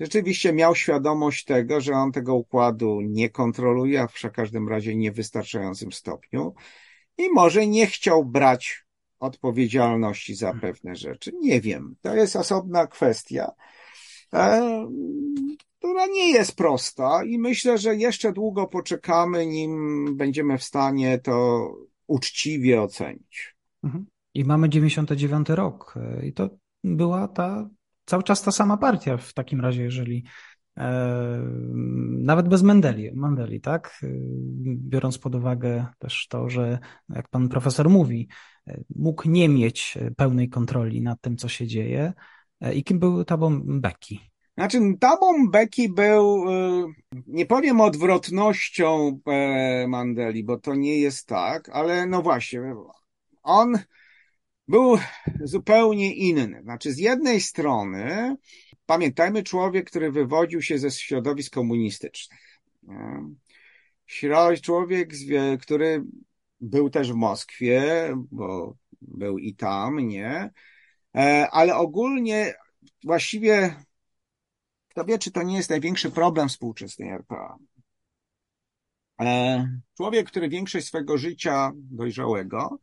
rzeczywiście miał świadomość tego, że on tego układu nie kontroluje, a w każdym razie nie w wystarczającym stopniu i może nie chciał brać odpowiedzialności za hmm. pewne rzeczy. Nie wiem. To jest osobna kwestia, e, która nie jest prosta i myślę, że jeszcze długo poczekamy, nim będziemy w stanie to uczciwie ocenić. Mhm. I mamy 99 rok e, i to była ta cały czas ta sama partia w takim razie, jeżeli e, nawet bez Mendeli, Mandeli, tak? E, biorąc pod uwagę też to, że jak pan profesor mówi, mógł nie mieć pełnej kontroli nad tym, co się dzieje. I kim był Thabo Mbeki? Znaczy, Thabo Mbeki był, nie powiem odwrotnością Mandeli, bo to nie jest tak, ale no właśnie, on był zupełnie inny. Znaczy, z jednej strony, pamiętajmy, człowiek, który wywodził się ze środowisk komunistycznych. Człowiek, który był też w Moskwie, bo był i tam, nie? E, ale ogólnie właściwie kto wie, czy to nie jest największy problem współczesnej RPA. E, człowiek, który większość swego życia dojrzałego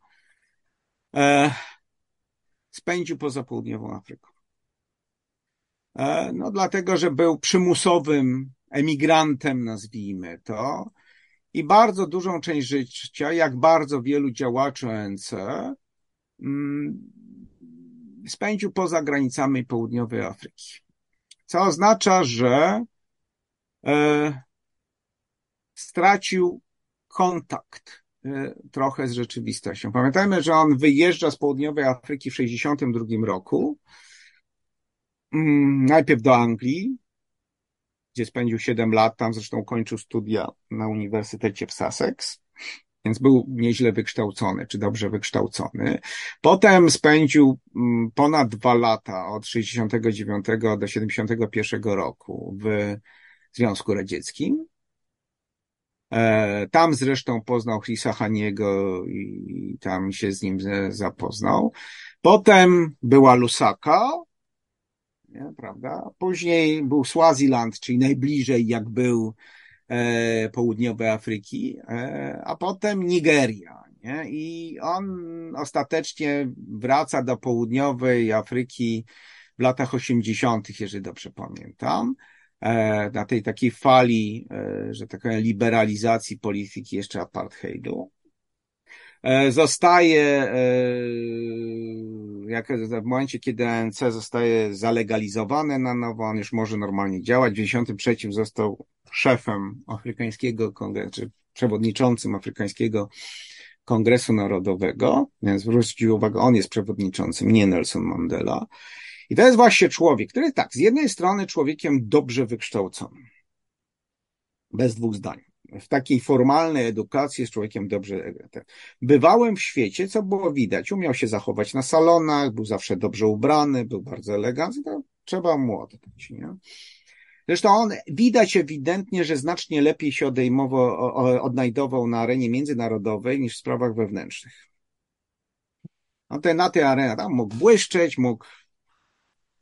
e, spędził poza południową Afryką. E, no dlatego, że był przymusowym emigrantem, nazwijmy to, i bardzo dużą część życia, jak bardzo wielu działaczy ONC, mm, spędził poza granicami południowej Afryki. Co oznacza, że e, stracił kontakt E, trochę z rzeczywistością. Pamiętajmy, że on wyjeżdża z południowej Afryki w 1962 roku. Mm, najpierw do Anglii, gdzie spędził 7 lat, tam zresztą kończył studia na Uniwersytecie w Sussex, więc był nieźle wykształcony, czy dobrze wykształcony. Potem spędził mm, ponad dwa lata, od 69 do 71 roku w Związku Radzieckim. E, tam zresztą poznał Chrisa Haniego i tam się z nim zapoznał. Potem była Lusaka, nie, prawda? Później był Swaziland, czyli najbliżej jak był południowej Afryki, e, a potem Nigeria. Nie? I on ostatecznie wraca do południowej Afryki w latach 80., jeżeli dobrze pamiętam. E, na tej takiej fali, e, że tak powiem, liberalizacji polityki jeszcze apartheidu. E, zostaje, jak w momencie, kiedy ANC zostaje zalegalizowane na nowo, on już może normalnie działać. W 1993 został szefem Afrykańskiego Kongresu, czy przewodniczącym Afrykańskiego Kongresu Narodowego, więc zwróćcie uwagę, on jest przewodniczącym, nie Nelson Mandela. I to jest właśnie człowiek, który tak, z jednej strony człowiekiem dobrze wykształconym. Bez dwóch zdań. W takiej formalnej edukacji jest człowiekiem dobrze. Bywałem w świecie, co było widać. Umiał się zachować na salonach, był zawsze dobrze ubrany, był bardzo elegancki. To trzeba mu oddać, nie? Zresztą on widać ewidentnie, że znacznie lepiej się odejmował, odnajdował na arenie międzynarodowej niż w sprawach wewnętrznych. No te, na tej arenie tam mógł błyszczeć, mógł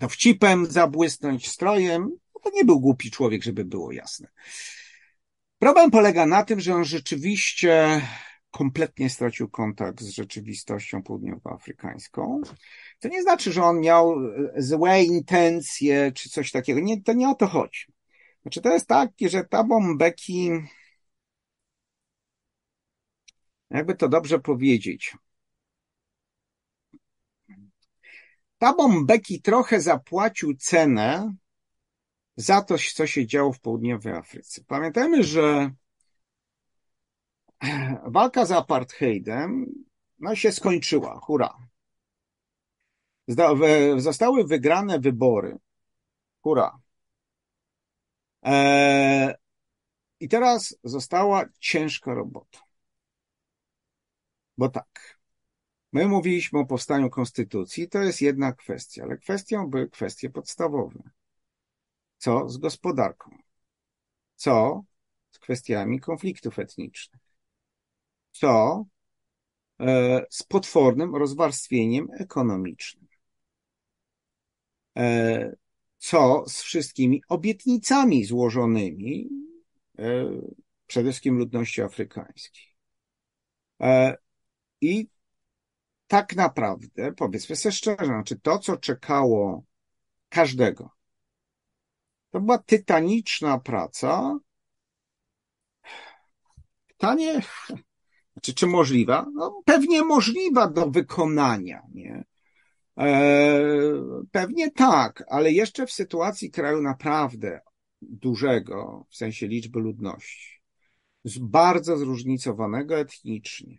dowcipem zabłysnąć, strojem. No to nie był głupi człowiek, żeby było jasne. Problem polega na tym, że on rzeczywiście kompletnie stracił kontakt z rzeczywistością południowoafrykańską. To nie znaczy, że on miał e, złe intencje czy coś takiego. Nie, to nie o to chodzi. Znaczy, to jest tak, że Thabo Mbeki, jakby to dobrze powiedzieć, Thabo Mbeki trochę zapłacił cenę za to, co się działo w południowej Afryce. Pamiętajmy, że walka z apartheidem no, się skończyła. Hurra. Zostały wygrane wybory. Hurra. Eee, I teraz została ciężka robota. Bo tak. My mówiliśmy o powstaniu konstytucji, to jest jedna kwestia, ale kwestią były kwestie podstawowe. Co z gospodarką? Co z kwestiami konfliktów etnicznych? Co e, z potwornym rozwarstwieniem ekonomicznym? E, co z wszystkimi obietnicami złożonymi e, przede wszystkim ludności afrykańskiej? I tak naprawdę, powiedzmy sobie szczerze, znaczy to, co czekało każdego, to była tytaniczna praca. Pytanie, znaczy, czy możliwa? No, pewnie możliwa do wykonania, nie? E, pewnie tak, ale jeszcze w sytuacji kraju naprawdę dużego, w sensie liczby ludności, bardzo zróżnicowanego etnicznie,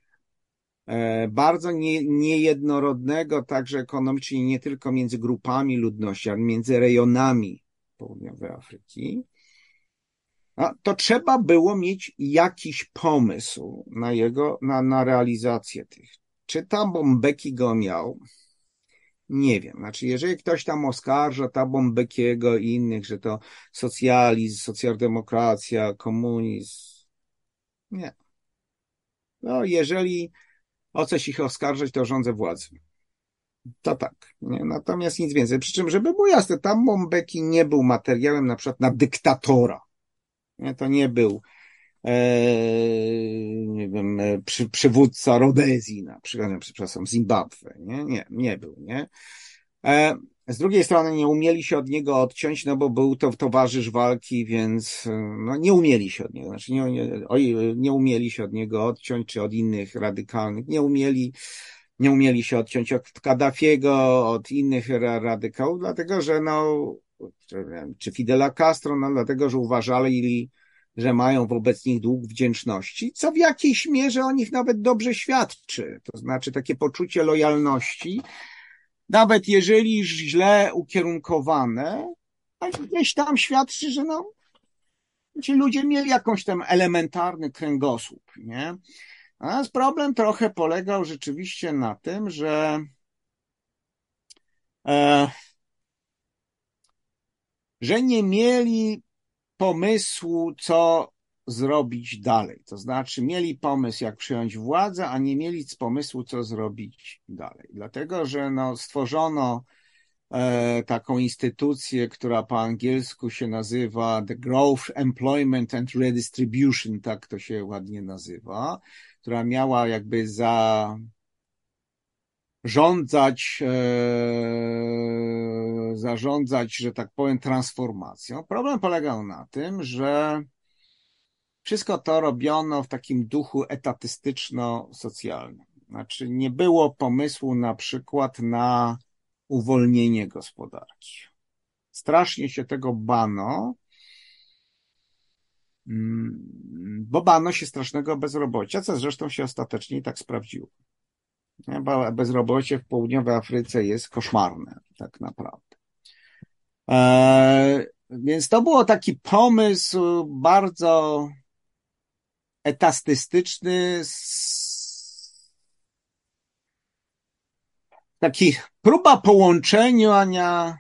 e, bardzo nie, niejednorodnego także ekonomicznie, nie tylko między grupami ludności, ale między rejonami południowej Afryki, to trzeba było mieć jakiś pomysł na jego, na, na realizację tych. Czy tam Bombeki go miał? Nie wiem. Znaczy, jeżeli ktoś tam oskarża Tabombekiego i innych, że to socjalizm, socjaldemokracja, komunizm. Nie. No, jeżeli o coś ich oskarżać, to rządzę władzy. To tak. Nie? Natomiast nic więcej. Przy czym, żeby było jasne, tam Bombeki nie był materiałem na przykład na dyktatora. Nie? To nie był e, nie wiem, e, przy, przywódca Rodezji na przykład, przepraszam, Zimbabwe. Nie, nie, nie był, nie. E, z drugiej strony nie umieli się od niego odciąć, no bo był to towarzysz walki, więc no, nie umieli się od niego, znaczy nie, nie, nie umieli się od niego odciąć, czy od innych radykalnych, nie umieli, nie umieli się odciąć od Kaddafiego, od innych radykałów, dlatego że no, czy Fidela Castro, no dlatego, że uważali, że mają wobec nich dług wdzięczności, co w jakiejś mierze o nich nawet dobrze świadczy. To znaczy takie poczucie lojalności, nawet jeżeli źle ukierunkowane, gdzieś tam świadczy, że no, ci ludzie mieli jakąś tam elementarny kręgosłup, nie? Natomiast problem trochę polegał rzeczywiście na tym, że e, że nie mieli pomysłu, co zrobić dalej. To znaczy, mieli pomysł, jak przyjąć władzę, a nie mieli pomysłu, co zrobić dalej. Dlatego, że no, stworzono e, taką instytucję, która po angielsku się nazywa The Growth, Employment and Redistribution, tak to się ładnie nazywa, która miała jakby za rządzać, e, zarządzać, że tak powiem, transformacją. Problem polegał na tym, że wszystko to robiono w takim duchu etatystyczno-socjalnym. Znaczy, nie było pomysłu na przykład na uwolnienie gospodarki. Strasznie się tego bano, bo bano się strasznego bezrobocia, co zresztą się ostatecznie tak sprawdziło. Bezrobocie w południowej Afryce jest koszmarne, tak naprawdę. E, więc to było taki pomysł bardzo etastystyczny, taki próba połączenia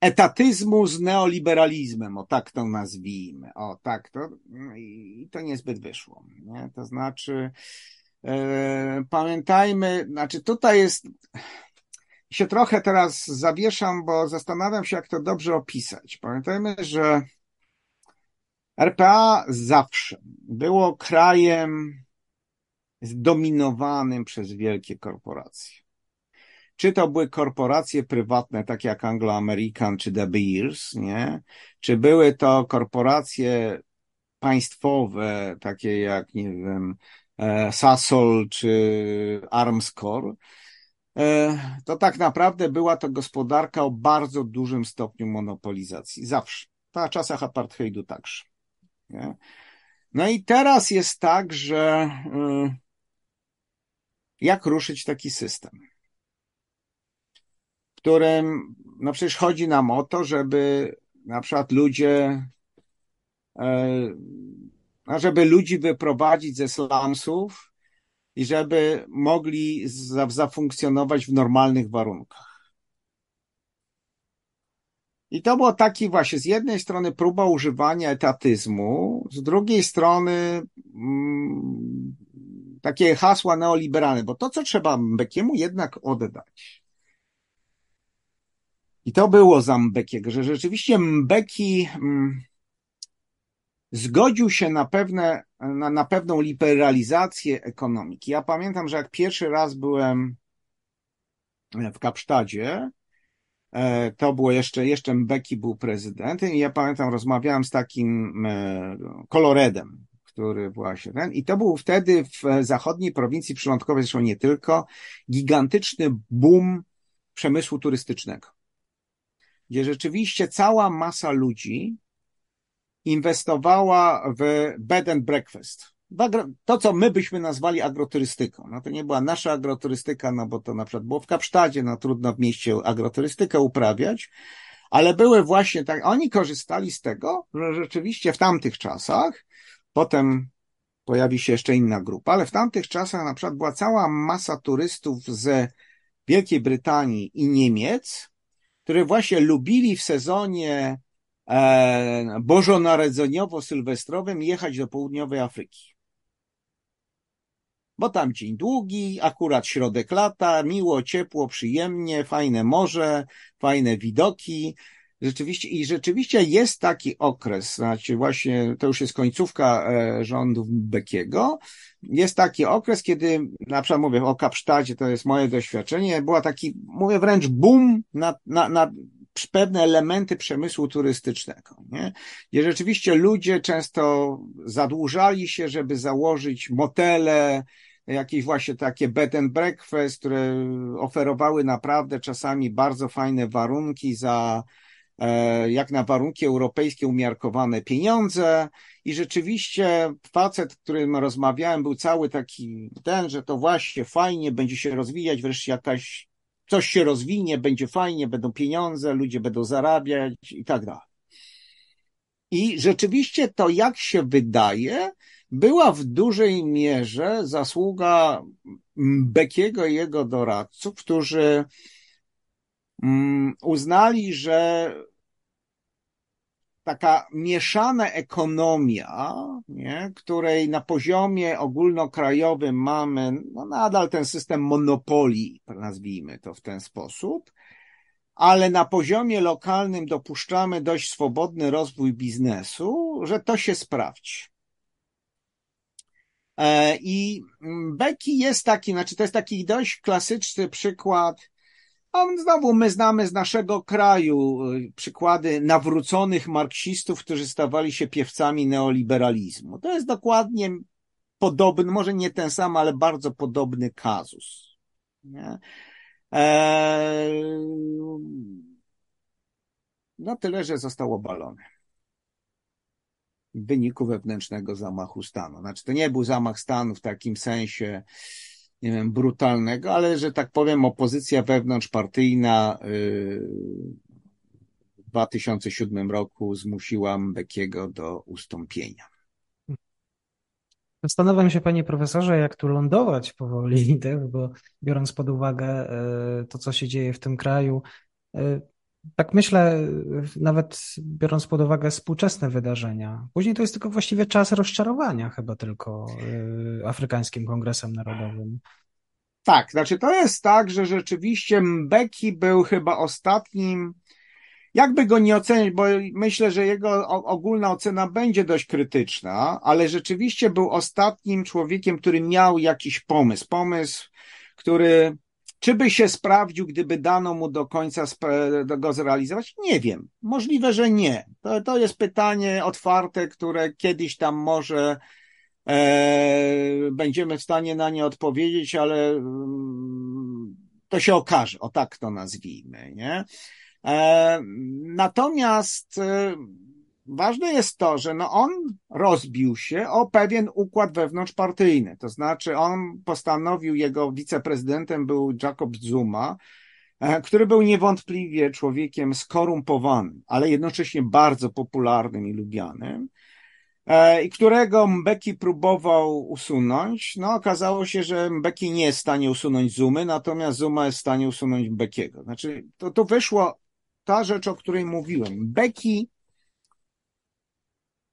etatyzmu z neoliberalizmem, o tak to nazwijmy, o tak to, i to niezbyt wyszło, nie? To znaczy, e, pamiętajmy, znaczy tutaj jest, się trochę teraz zawieszam, bo zastanawiam się, jak to dobrze opisać. Pamiętajmy, że RPA zawsze było krajem zdominowanym przez wielkie korporacje. Czy to były korporacje prywatne, takie jak Anglo American czy De Beers, nie? Czy były to korporacje państwowe, takie jak, nie wiem, e, Sasol czy Armscor, e, to tak naprawdę była to gospodarka o bardzo dużym stopniu monopolizacji. Zawsze. Na czasach apartheidu także. Nie? No i teraz jest tak, że y, jak ruszyć taki system, w którym, no przecież chodzi nam o to, żeby na przykład ludzie, e, żeby ludzi wyprowadzić ze slumsów i żeby mogli zafunkcjonować w normalnych warunkach. I to było taki właśnie, z jednej strony próba używania etatyzmu, z drugiej strony mm, takie hasła neoliberalne, bo to, co trzeba Mbekiemu jednak oddać. I to było za Mbekiego, że rzeczywiście Mbeki mm, zgodził się na, pewne, na, na pewną liberalizację ekonomiki. Ja pamiętam, że jak pierwszy raz byłem w Kapsztadzie, E, to było jeszcze, jeszcze Mbeki był prezydentem i ja pamiętam, rozmawiałem z takim koloredem, e, który właśnie ten, i to był wtedy w zachodniej prowincji przylądkowej, zresztą nie tylko, gigantyczny boom przemysłu turystycznego, gdzie rzeczywiście cała masa ludzi inwestowała w bed and breakfast to, co my byśmy nazwali agroturystyką. No to nie była nasza agroturystyka, no bo to na przykład było w Kapsztadzie, no trudno w mieście agroturystykę uprawiać, ale były właśnie tak, oni korzystali z tego, że rzeczywiście w tamtych czasach, potem pojawi się jeszcze inna grupa, ale w tamtych czasach na przykład była cała masa turystów z Wielkiej Brytanii i Niemiec, które właśnie lubili w sezonie e, bożonarodzeniowo-sylwestrowym jechać do południowej Afryki bo tam dzień długi, akurat środek lata, miło, ciepło, przyjemnie, fajne morze, fajne widoki. Rzeczywiście, i rzeczywiście jest taki okres, znaczy właśnie to już jest końcówka e, rządów Bekiego, jest taki okres, kiedy, na przykład mówię o Kapsztadzie, to jest moje doświadczenie, była taki, mówię wręcz boom na, na, na pewne elementy przemysłu turystycznego, nie? gdzie rzeczywiście ludzie często zadłużali się, żeby założyć motele, jakieś właśnie takie bed and breakfast, które oferowały naprawdę czasami bardzo fajne warunki za jak na warunki europejskie umiarkowane pieniądze i rzeczywiście facet, którym rozmawiałem był cały taki ten, że to właśnie fajnie będzie się rozwijać, wreszcie jakaś coś się rozwinie, będzie fajnie, będą pieniądze, ludzie będą zarabiać i tak dalej. I rzeczywiście to, jak się wydaje, była w dużej mierze zasługa Bekiego i jego doradców, którzy mm, uznali, że taka mieszana ekonomia, nie, której na poziomie ogólnokrajowym mamy no nadal ten system monopolii, nazwijmy to w ten sposób, ale na poziomie lokalnym dopuszczamy dość swobodny rozwój biznesu, że to się sprawdzi. E, I Becky jest taki, znaczy to jest taki dość klasyczny przykład. On znowu my znamy z naszego kraju y, przykłady nawróconych marksistów, którzy stawali się piewcami neoliberalizmu. To jest dokładnie podobny, może nie ten sam, ale bardzo podobny kazus. Nie? Eee, no tyle, że został obalony w wyniku wewnętrznego zamachu stanu. Znaczy, to nie był zamach stanu w takim sensie, nie wiem, brutalnego, ale że tak powiem, opozycja wewnątrzpartyjna yy, w 2007 roku zmusiła Mbekiego do ustąpienia. Zastanawiam się, panie profesorze, jak tu lądować powoli, tak? bo biorąc pod uwagę yy, to, co się dzieje w tym kraju, yy, tak myślę, nawet biorąc pod uwagę współczesne wydarzenia. Później to jest tylko właściwie czas rozczarowania chyba tylko y, Afrykańskim Kongresem Narodowym. Tak, znaczy to jest tak, że rzeczywiście Mbeki był chyba ostatnim, jakby go nie ocenić, bo myślę, że jego ogólna ocena będzie dość krytyczna, ale rzeczywiście był ostatnim człowiekiem, który miał jakiś pomysł, pomysł, który czy by się sprawdził, gdyby dano mu do końca go zrealizować? Nie wiem. Możliwe, że nie. To, to jest pytanie otwarte, które kiedyś tam może e, będziemy w stanie na nie odpowiedzieć, ale mm, to się okaże. O tak to nazwijmy, nie? E, natomiast e, ważne jest to, że no on rozbił się o pewien układ wewnątrzpartyjny. To znaczy on postanowił, jego wiceprezydentem był Jacob Zuma, e, który był niewątpliwie człowiekiem skorumpowanym, ale jednocześnie bardzo popularnym i lubianym, e, i którego Mbeki próbował usunąć. No, okazało się, że Mbeki nie jest w stanie usunąć Zumy, natomiast Zuma jest w stanie usunąć Mbekiego. Znaczy, to, to wyszło ta rzecz, o której mówiłem. Mbeki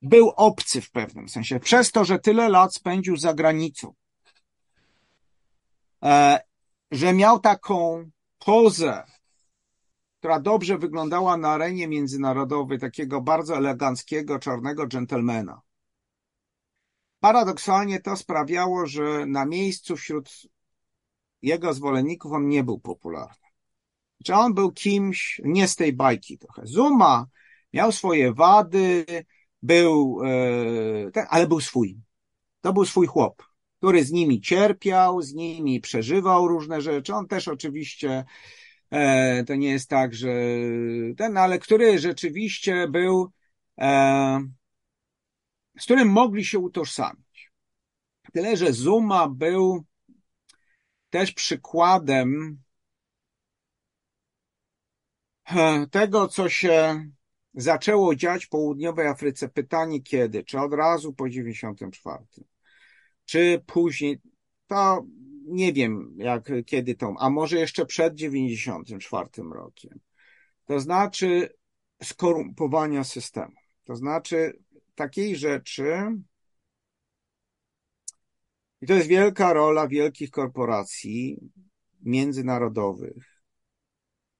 był obcy w pewnym sensie, przez to, że tyle lat spędził za granicą, e, że miał taką pozę, która dobrze wyglądała na arenie międzynarodowej, takiego bardzo eleganckiego, czarnego dżentelmena. Paradoksalnie to sprawiało, że na miejscu wśród jego zwolenników on nie był popularny. Czy on był kimś nie z tej bajki trochę. Zuma miał swoje wady, był, e, ten, ale był swój. To był swój chłop, który z nimi cierpiał, z nimi przeżywał różne rzeczy. On też oczywiście, e, to nie jest tak, że ten, ale który rzeczywiście był, e, z którym mogli się utożsamić. Tyle, że Zuma był też przykładem tego, co się zaczęło dziać w południowej Afryce. Pytanie kiedy? Czy od razu po 94? Czy później? To nie wiem, jak, kiedy to, a może jeszcze przed 94 rokiem. To znaczy skorumpowania systemu. To znaczy takiej rzeczy, i to jest wielka rola wielkich korporacji międzynarodowych,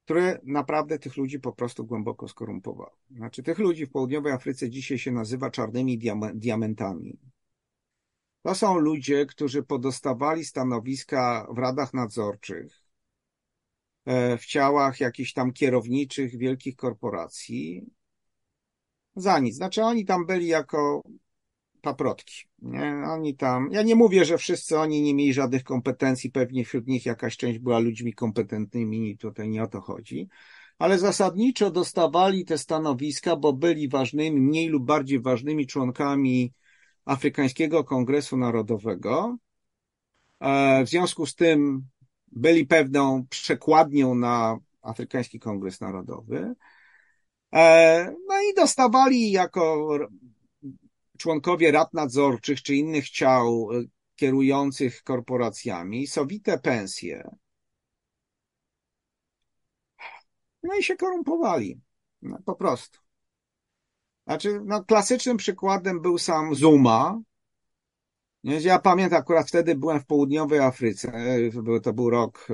które naprawdę tych ludzi po prostu głęboko skorumpowały. Znaczy, tych ludzi w południowej Afryce dzisiaj się nazywa czarnymi diamentami. To są ludzie, którzy podostawali stanowiska w radach nadzorczych, e, w ciałach jakichś tam kierowniczych wielkich korporacji za nic. Znaczy, oni tam byli jako paprotki. Nie? Oni tam, ja nie mówię, że wszyscy oni nie mieli żadnych kompetencji, pewnie wśród nich jakaś część była ludźmi kompetentnymi, tutaj nie o to chodzi, ale zasadniczo dostawali te stanowiska, bo byli ważnymi, mniej lub bardziej ważnymi członkami Afrykańskiego Kongresu Narodowego. E, w związku z tym byli pewną przekładnią na Afrykański Kongres Narodowy. E, no i dostawali jako członkowie rad nadzorczych czy innych ciał e, kierujących korporacjami sowite pensje. No i się korumpowali. No, po prostu. Znaczy, no, klasycznym przykładem był sam Zuma. Ja pamiętam, akurat wtedy byłem w południowej Afryce, e, to był rok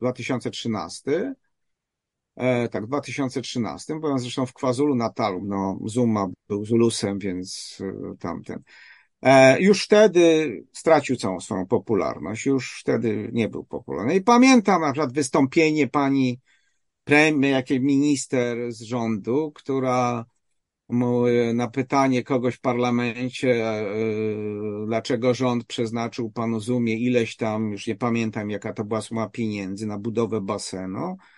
2013 e, tak, w 2013, byłem zresztą w KwaZulu Natalu, no Zuma był Zulusem, więc e, tamten. E, już wtedy stracił całą swoją popularność, już wtedy nie był popularny. I pamiętam na przykład wystąpienie pani premier, jakiej minister z rządu, która na pytanie kogoś w parlamencie, dlaczego rząd przeznaczył panu Zumie ileś tam, już nie pamiętam jaka to była suma pieniędzy na budowę basenu, E,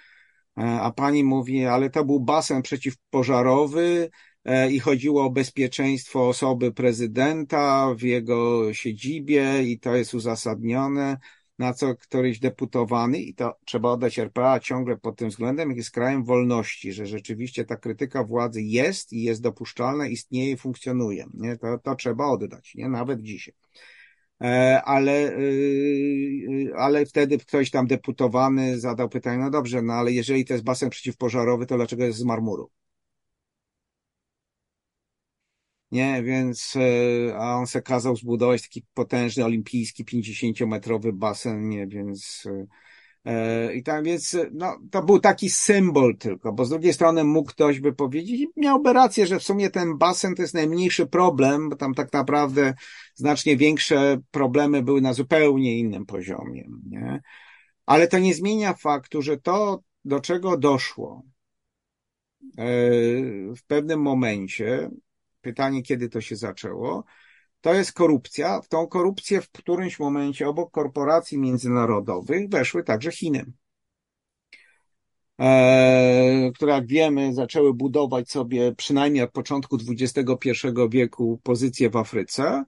a pani mówi, ale to był basen przeciwpożarowy e, i chodziło o bezpieczeństwo osoby prezydenta w jego siedzibie i to jest uzasadnione, na co któryś deputowany, i to trzeba oddać RPA ciągle pod tym względem, jest krajem wolności, że rzeczywiście ta krytyka władzy jest i jest dopuszczalna, istnieje i funkcjonuje. Nie? To, to trzeba oddać, nie? nawet dzisiaj. E, ale, y, ale wtedy ktoś tam deputowany zadał pytanie, no dobrze, no ale jeżeli to jest basen przeciwpożarowy, to dlaczego jest z marmuru? Nie, więc e, a on se kazał zbudować taki potężny olimpijski 50-metrowy basen, nie, więc i tam więc no, to był taki symbol tylko, bo z drugiej strony mógł ktoś by powiedzieć, miałby rację, że w sumie ten basen to jest najmniejszy problem, bo tam tak naprawdę znacznie większe problemy były na zupełnie innym poziomie, nie? Ale to nie zmienia faktu, że to, do czego doszło e, w pewnym momencie, pytanie, kiedy to się zaczęło, to jest korupcja. W tą korupcję w którymś momencie obok korporacji międzynarodowych weszły także Chiny, e, które jak wiemy zaczęły budować sobie przynajmniej od początku XXI wieku pozycję w Afryce.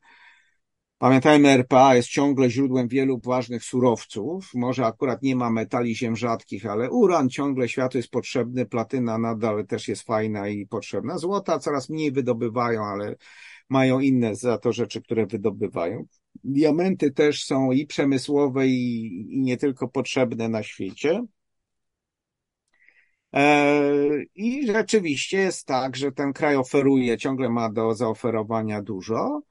Pamiętajmy, RPA jest ciągle źródłem wielu ważnych surowców. Może akurat nie ma metali ziem rzadkich, ale uran ciągle światu jest potrzebny, platyna nadal też jest fajna i potrzebna. Złota coraz mniej wydobywają, ale mają inne za to rzeczy, które wydobywają. Diamenty też są i przemysłowe, i, i nie tylko potrzebne na świecie. E, I rzeczywiście jest tak, że ten kraj oferuje, ciągle ma do zaoferowania dużo.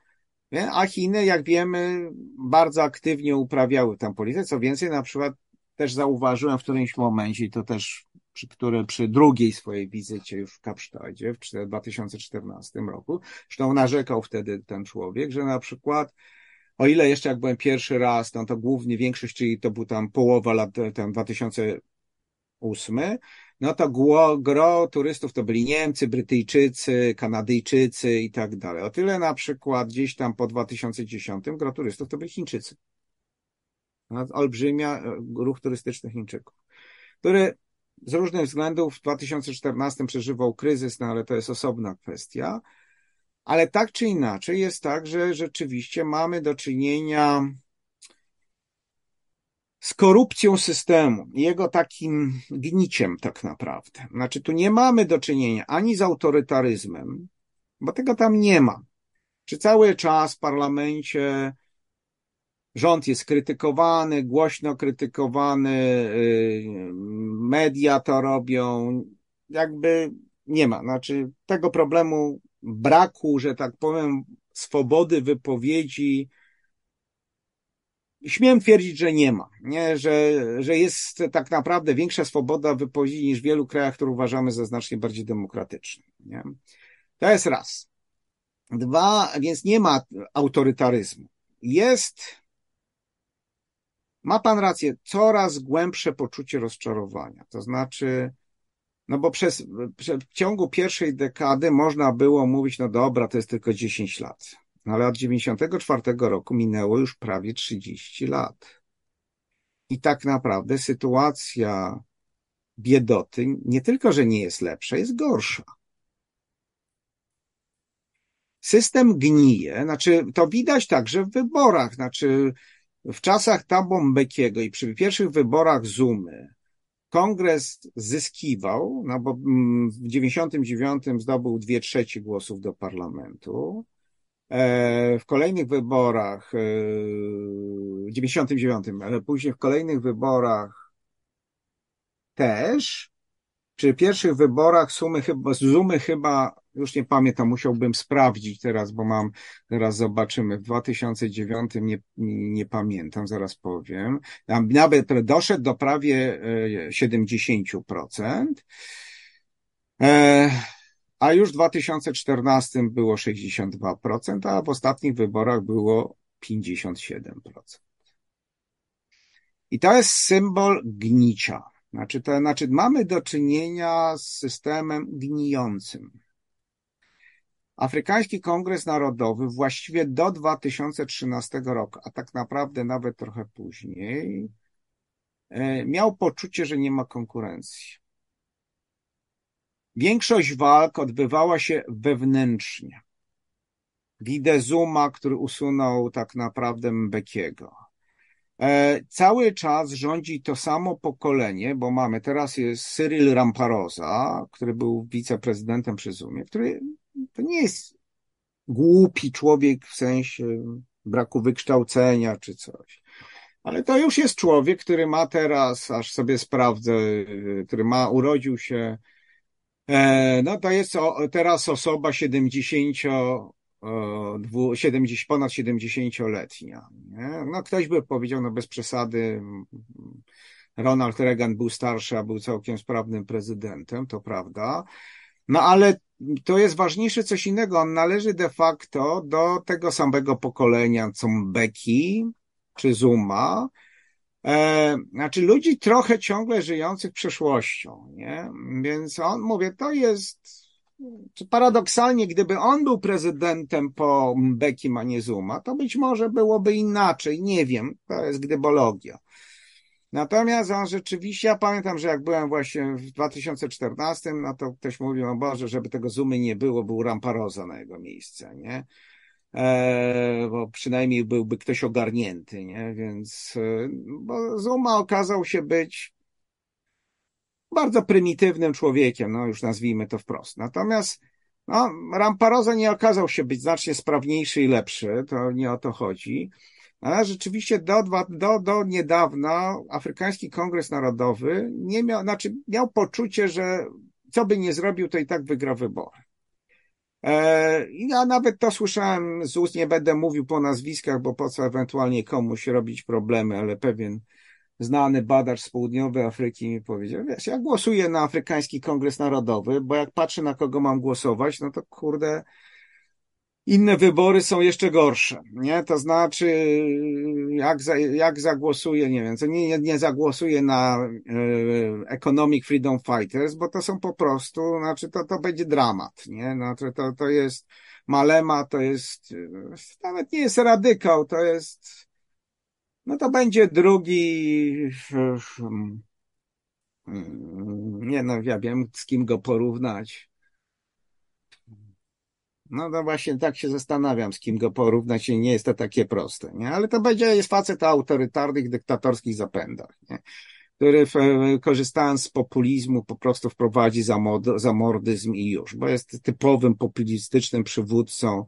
A Chiny, jak wiemy, bardzo aktywnie uprawiały tę politykę. Co więcej, na przykład też zauważyłem w którymś momencie, i to też przy, który, przy drugiej swojej wizycie już w Kapsztadzie w 2014 roku, zresztą narzekał wtedy ten człowiek, że na przykład o ile jeszcze jak byłem pierwszy raz, no to głównie większość, czyli to był tam połowa lat, ten 2008, no to gro, gro turystów to byli Niemcy, Brytyjczycy, Kanadyjczycy i tak dalej. O tyle na przykład gdzieś tam po 2010 gro turystów to byli Chińczycy. Olbrzymia e, ruch turystyczny Chińczyków, który z różnych względów w 2014 przeżywał kryzys, no ale to jest osobna kwestia. Ale tak czy inaczej jest tak, że rzeczywiście mamy do czynienia z korupcją systemu, jego takim gniciem tak naprawdę. Znaczy tu nie mamy do czynienia ani z autorytaryzmem, bo tego tam nie ma. Czy cały czas w parlamencie rząd jest krytykowany, głośno krytykowany, y, media to robią, jakby nie ma. Znaczy tego problemu braku, że tak powiem, swobody wypowiedzi, śmiem twierdzić, że nie ma, nie? Że, że jest tak naprawdę większa swoboda wypowiedzi niż w wielu krajach, które uważamy za znacznie bardziej demokratyczne. Nie? To jest raz. Dwa, więc nie ma autorytaryzmu. Jest, ma pan rację, coraz głębsze poczucie rozczarowania. To znaczy, no bo przez, przez w ciągu pierwszej dekady można było mówić, no dobra, to jest tylko 10 lat ale od 94 roku minęło już prawie 30 lat. I tak naprawdę sytuacja biedoty nie tylko, że nie jest lepsza, jest gorsza. System gnije, znaczy to widać także w wyborach, znaczy w czasach Tabombekiego i przy pierwszych wyborach Zumy kongres zyskiwał, no bo mm, w 99 zdobył dwie trzecie głosów do parlamentu, E, w kolejnych wyborach, e, w 99, ale później w kolejnych wyborach też, przy pierwszych wyborach sumy chyba, sumy chyba, już nie pamiętam, musiałbym sprawdzić teraz, bo mam, teraz zobaczymy, w 2009 nie, nie pamiętam, zaraz powiem, nawet doszedł do prawie 70%. E, a już w 2014 było 62%, a w ostatnich wyborach było 57%. I to jest symbol gnicia. Znaczy, to, znaczy mamy do czynienia z systemem gnijącym. Afrykański Kongres Narodowy właściwie do 2013 roku, a tak naprawdę nawet trochę później, e, miał poczucie, że nie ma konkurencji. Większość walk odbywała się wewnętrznie. Widezuma, który usunął tak naprawdę Mbekiego. E, cały czas rządzi to samo pokolenie, bo mamy teraz jest Cyril Ramparosa, który był wiceprezydentem przy Zoomie, który to nie jest głupi człowiek w sensie braku wykształcenia czy coś. Ale to już jest człowiek, który ma teraz, aż sobie sprawdzę, który ma, urodził się, e, no to jest teraz osoba 70, 70 ponad 70-letnia. No ktoś by powiedział, no bez przesady, Ronald Reagan był starszy, a był całkiem sprawnym prezydentem, to prawda. No ale to jest ważniejsze coś innego. On należy de facto do tego samego pokolenia, co Mbeki czy Zuma. E, znaczy ludzi trochę ciągle żyjących przeszłością, nie? Więc on, mówię, to jest paradoksalnie, gdyby on był prezydentem po Mbeki, a nie Zuma, to być może byłoby inaczej, nie wiem, to jest gdybologia. Natomiast on rzeczywiście, ja pamiętam, że jak byłem właśnie w 2014, no to ktoś mówił, o Boże, żeby tego Zumy nie było, był Ramparoza na jego miejsce, nie? E, bo przynajmniej byłby ktoś ogarnięty, nie? Więc, e, bo Zuma okazał się być bardzo prymitywnym człowiekiem, no już nazwijmy to wprost. Natomiast no, Ramparoza nie okazał się być znacznie sprawniejszy i lepszy, to nie o to chodzi. Ale rzeczywiście do, do, do niedawna Afrykański Kongres Narodowy nie miał, znaczy miał poczucie, że co by nie zrobił, to i tak wygra wybory. E, ja nawet to słyszałem z ust, nie będę mówił po nazwiskach, bo po co ewentualnie komuś robić problemy, ale pewien znany badacz z południowej Afryki mi powiedział, wiesz, ja głosuję na Afrykański Kongres Narodowy, bo jak patrzę na kogo mam głosować, no to kurde, inne wybory są jeszcze gorsze, nie? To znaczy, jak, za, jak zagłosuję, nie wiem, co nie, nie, zagłosuję na e, Economic Freedom Fighters, bo to są po prostu, znaczy to, to będzie dramat, nie? Znaczy to, to jest Malema, to jest, nawet nie jest radykał, to jest, no to będzie drugi, nie no, ja wiem, z kim go porównać no, no właśnie tak się zastanawiam, z kim go porównać i nie jest to takie proste, nie? Ale to będzie, jest facet o autorytarnych, dyktatorskich zapędach, nie? który korzystając z populizmu po prostu wprowadzi zamordyzm i już, bo jest typowym populistycznym przywódcą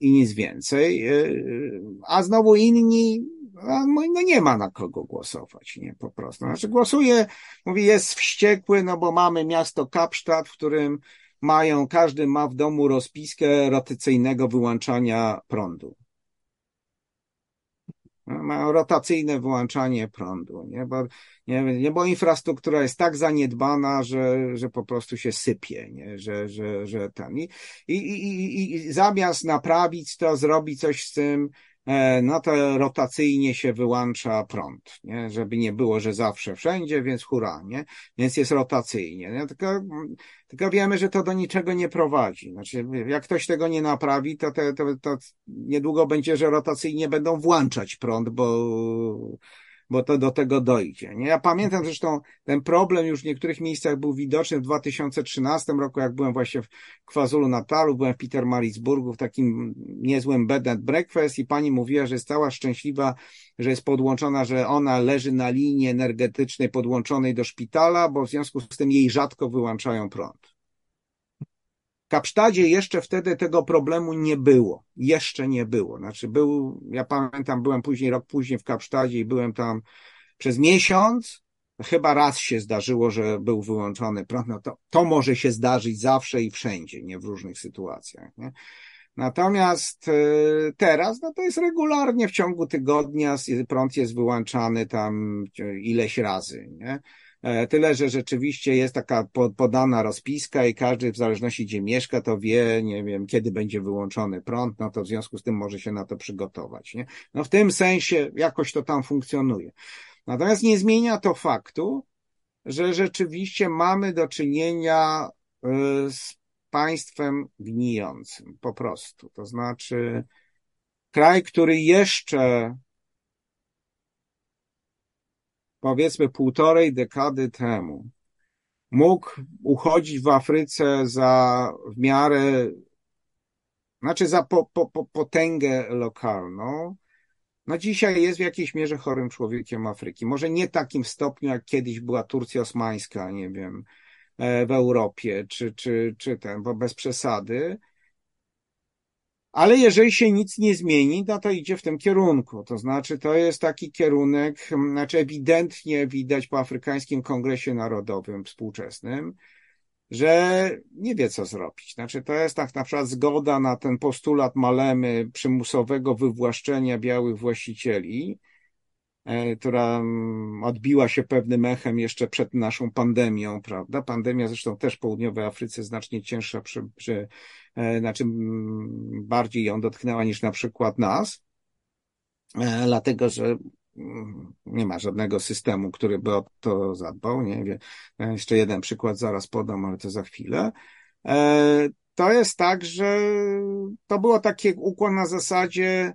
i nic więcej. E, a znowu inni, no, no nie ma na kogo głosować, nie, po prostu. Znaczy głosuje, mówi, jest wściekły, no bo mamy miasto Kapsztad, w którym mają, każdy ma w domu rozpiskę rotacyjnego wyłączania prądu. Mają rotacyjne wyłączanie prądu, nie? Bo, nie, bo infrastruktura jest tak zaniedbana, że, że po prostu się sypie, nie? Że, że, że ten. I, i, i, i zamiast naprawić to, zrobić coś z tym, no to rotacyjnie się wyłącza prąd, nie? żeby nie było, że zawsze wszędzie, więc hura, nie? Więc jest rotacyjnie. Nie? Tylko, tylko wiemy, że to do niczego nie prowadzi. Znaczy, jak ktoś tego nie naprawi, to, to, to, to niedługo będzie, że rotacyjnie będą włączać prąd, bo bo to do tego dojdzie. Nie? Ja pamiętam zresztą ten problem już w niektórych miejscach był widoczny w 2013 roku, jak byłem właśnie w Kwazulu Natalu, byłem w Petermarisburgu w takim niezłym bed and breakfast i pani mówiła, że jest cała szczęśliwa, że jest podłączona, że ona leży na linii energetycznej podłączonej do szpitala, bo w związku z tym jej rzadko wyłączają prąd. Kapsztadzie jeszcze wtedy tego problemu nie było. Jeszcze nie było. Znaczy był, ja pamiętam, byłem później, rok później w Kapsztadzie i byłem tam przez miesiąc. Chyba raz się zdarzyło, że był wyłączony prąd. No to, to może się zdarzyć zawsze i wszędzie, nie w różnych sytuacjach. Nie? Natomiast e, teraz, no to jest regularnie w ciągu tygodnia prąd jest wyłączany tam ileś razy, nie? E, tyle, że rzeczywiście jest taka podana rozpiska i każdy w zależności gdzie mieszka, to wie, nie wiem, kiedy będzie wyłączony prąd, no to w związku z tym może się na to przygotować. Nie? No w tym sensie jakoś to tam funkcjonuje. Natomiast nie zmienia to faktu, że rzeczywiście mamy do czynienia e, z państwem gnijącym, po prostu. To znaczy kraj, który jeszcze powiedzmy półtorej dekady temu mógł uchodzić w Afryce za w miarę, znaczy za po, po, po potęgę lokalną, no dzisiaj jest w jakiejś mierze chorym człowiekiem Afryki. Może nie takim stopniu, jak kiedyś była Turcja Osmańska, nie wiem, e, w Europie, czy, czy, czy ten, bo bez przesady, Ale jeżeli się nic nie zmieni, no to idzie w tym kierunku. To znaczy, to jest taki kierunek, znaczy ewidentnie widać po Afrykańskim Kongresie Narodowym współczesnym, że nie wie, co zrobić. Znaczy, to jest tak na przykład zgoda na ten postulat Malemy przymusowego wywłaszczenia białych właścicieli, e, która mm, odbiła się pewnym echem jeszcze przed naszą pandemią, prawda? Pandemia zresztą też w południowej Afryce znacznie cięższa, przy, przy, znaczy mm, bardziej ją dotknęła niż na przykład nas, e, dlatego że nie ma żadnego systemu, który by o to zadbał. Nie wiem. Jeszcze jeden przykład zaraz podam, ale to za chwilę. E, to jest tak, że to było taki ukłon na zasadzie,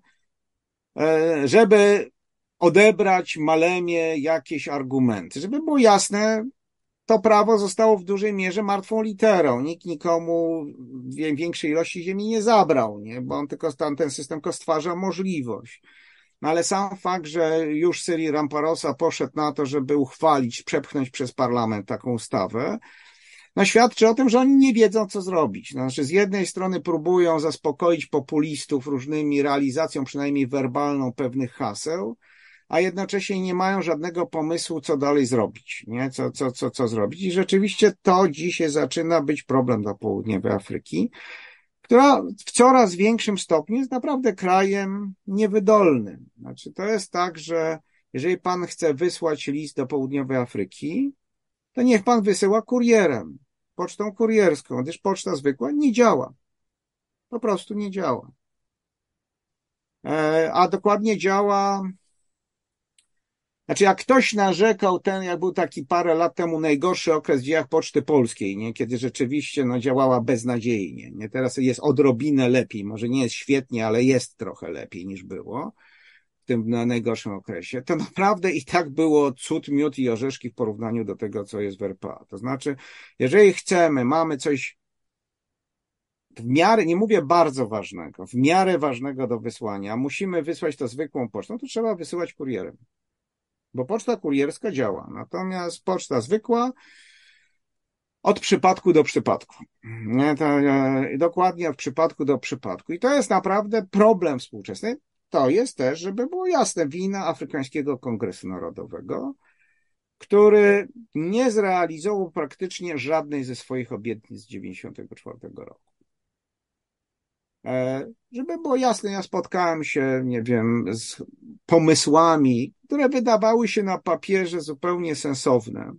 e, żeby odebrać Malemie jakieś argumenty. Żeby było jasne, to prawo zostało w dużej mierze martwą literą. Nikt nikomu większej ilości ziemi nie zabrał, nie? bo on tylko ten system tylko stwarza możliwość. No ale sam fakt, że już Syrii Ramparosa poszedł na to, żeby uchwalić, przepchnąć przez parlament taką ustawę, no świadczy o tym, że oni nie wiedzą, co zrobić. Znaczy, z jednej strony próbują zaspokoić populistów różnymi realizacją, przynajmniej werbalną, pewnych haseł, a jednocześnie nie mają żadnego pomysłu, co dalej zrobić, nie? Co, co, co, co zrobić. I rzeczywiście to dzisiaj zaczyna być problem dla południowej Afryki która w coraz większym stopniu jest naprawdę krajem niewydolnym. Znaczy, to jest tak, że jeżeli pan chce wysłać list do południowej Afryki, to niech pan wysyła kurierem, pocztą kurierską, gdyż poczta zwykła nie działa. Po prostu nie działa. E, a dokładnie działa znaczy, jak ktoś narzekał, ten, jak był taki parę lat temu najgorszy okres w dziejach Poczty Polskiej, nie? kiedy rzeczywiście no, działała beznadziejnie. Nie? Teraz jest odrobinę lepiej, może nie jest świetnie, ale jest trochę lepiej niż było w tym na najgorszym okresie. To naprawdę i tak było cud, miód i orzeszki w porównaniu do tego, co jest w RPA. To znaczy, jeżeli chcemy, mamy coś w miarę, nie mówię bardzo ważnego, w miarę ważnego do wysłania, musimy wysłać to zwykłą pocztą, to trzeba wysyłać kurierem bo poczta kurierska działa. Natomiast poczta zwykła od przypadku do przypadku. Nie, to, e, dokładnie od przypadku do przypadku. I to jest naprawdę problem współczesny. To jest też, żeby było jasne, wina Afrykańskiego Kongresu Narodowego, który nie zrealizował praktycznie żadnej ze swoich obietnic z 1994 roku. E, żeby było jasne, ja spotkałem się, nie wiem, z pomysłami, które wydawały się na papierze zupełnie sensowne.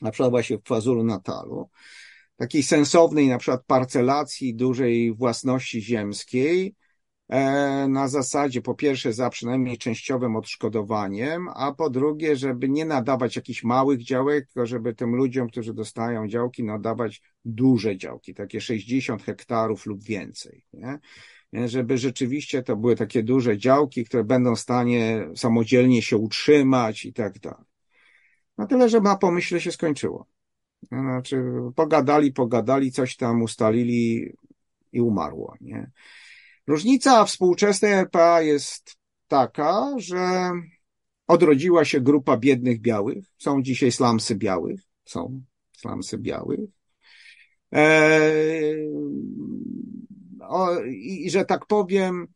Na przykład właśnie w Kwazulu Natalu. Takiej sensownej na przykład parcelacji dużej własności ziemskiej, na zasadzie po pierwsze za przynajmniej częściowym odszkodowaniem, a po drugie, żeby nie nadawać jakichś małych działek, tylko żeby tym ludziom, którzy dostają działki, nadawać duże działki, takie 60 hektarów lub więcej. Nie? Żeby rzeczywiście to były takie duże działki, które będą w stanie samodzielnie się utrzymać i tak dalej. No tyle, że na pomyśle się skończyło. Znaczy, pogadali, pogadali, coś tam ustalili i umarło. Nie? Różnica współczesnej RPA jest taka, że odrodziła się grupa biednych białych. Są dzisiaj slamsy białych. Są slamsy białych. Eee, o, I że tak powiem,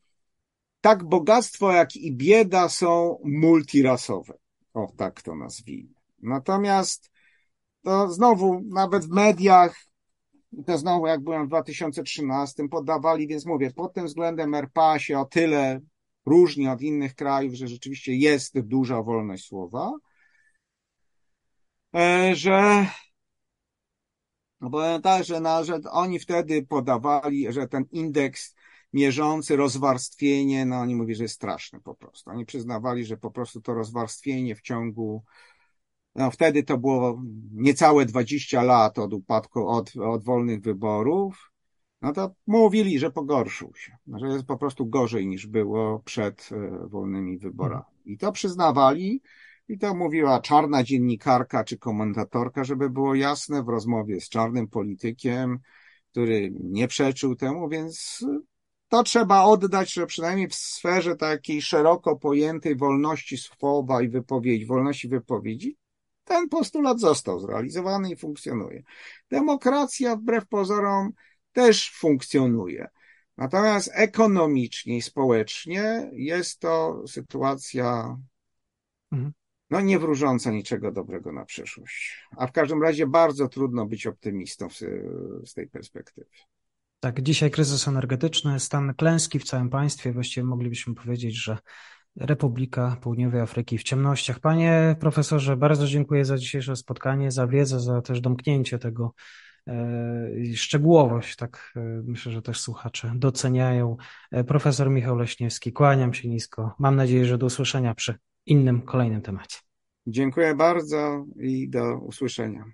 tak bogactwo jak i bieda są multirasowe. O, tak to nazwijmy. Natomiast to znowu, nawet w mediach to znowu, jak byłem w 2013, podawali, więc mówię, pod tym względem RPA się o tyle różni od innych krajów, że rzeczywiście jest duża wolność słowa, e, że no powiem tak, że, na, że oni wtedy podawali, że ten indeks mierzący rozwarstwienie, no oni mówią, że jest straszny po prostu. Oni przyznawali, że po prostu to rozwarstwienie w ciągu no wtedy to było niecałe 20 lat od upadku, od, od wolnych wyborów. No to mówili, że pogorszył się, że jest po prostu gorzej niż było przed e, wolnymi wyborami. I to przyznawali, i to mówiła czarna dziennikarka czy komentatorka, żeby było jasne, w rozmowie z czarnym politykiem, który nie przeczył temu, więc to trzeba oddać, że przynajmniej w sferze takiej szeroko pojętej wolności słowa i wypowiedzi, wolności wypowiedzi, ten postulat został zrealizowany i funkcjonuje. Demokracja wbrew pozorom też funkcjonuje. Natomiast ekonomicznie i społecznie jest to sytuacja mhm. no, nie wróżąca niczego dobrego na przyszłość. A w każdym razie bardzo trudno być optymistą z, z tej perspektywy. Tak, dzisiaj kryzys energetyczny, stan klęski w całym państwie. Właściwie moglibyśmy powiedzieć, że Republika Południowej Afryki w ciemnościach. Panie profesorze, bardzo dziękuję za dzisiejsze spotkanie, za wiedzę, za też domknięcie tego e, szczegółowość, tak e, myślę, że też słuchacze doceniają. E, profesor Michał Leśniewski, kłaniam się nisko. Mam nadzieję, że do usłyszenia przy innym, kolejnym temacie. Dziękuję bardzo i do usłyszenia.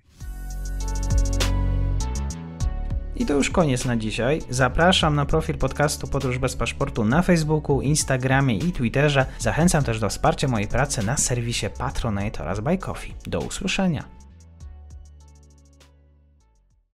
I to już koniec na dzisiaj. Zapraszam na profil podcastu Podróż bez paszportu na Facebooku, Instagramie i Twitterze. Zachęcam też do wsparcia mojej pracy na serwisie Patronite oraz Buy Coffee. Do usłyszenia.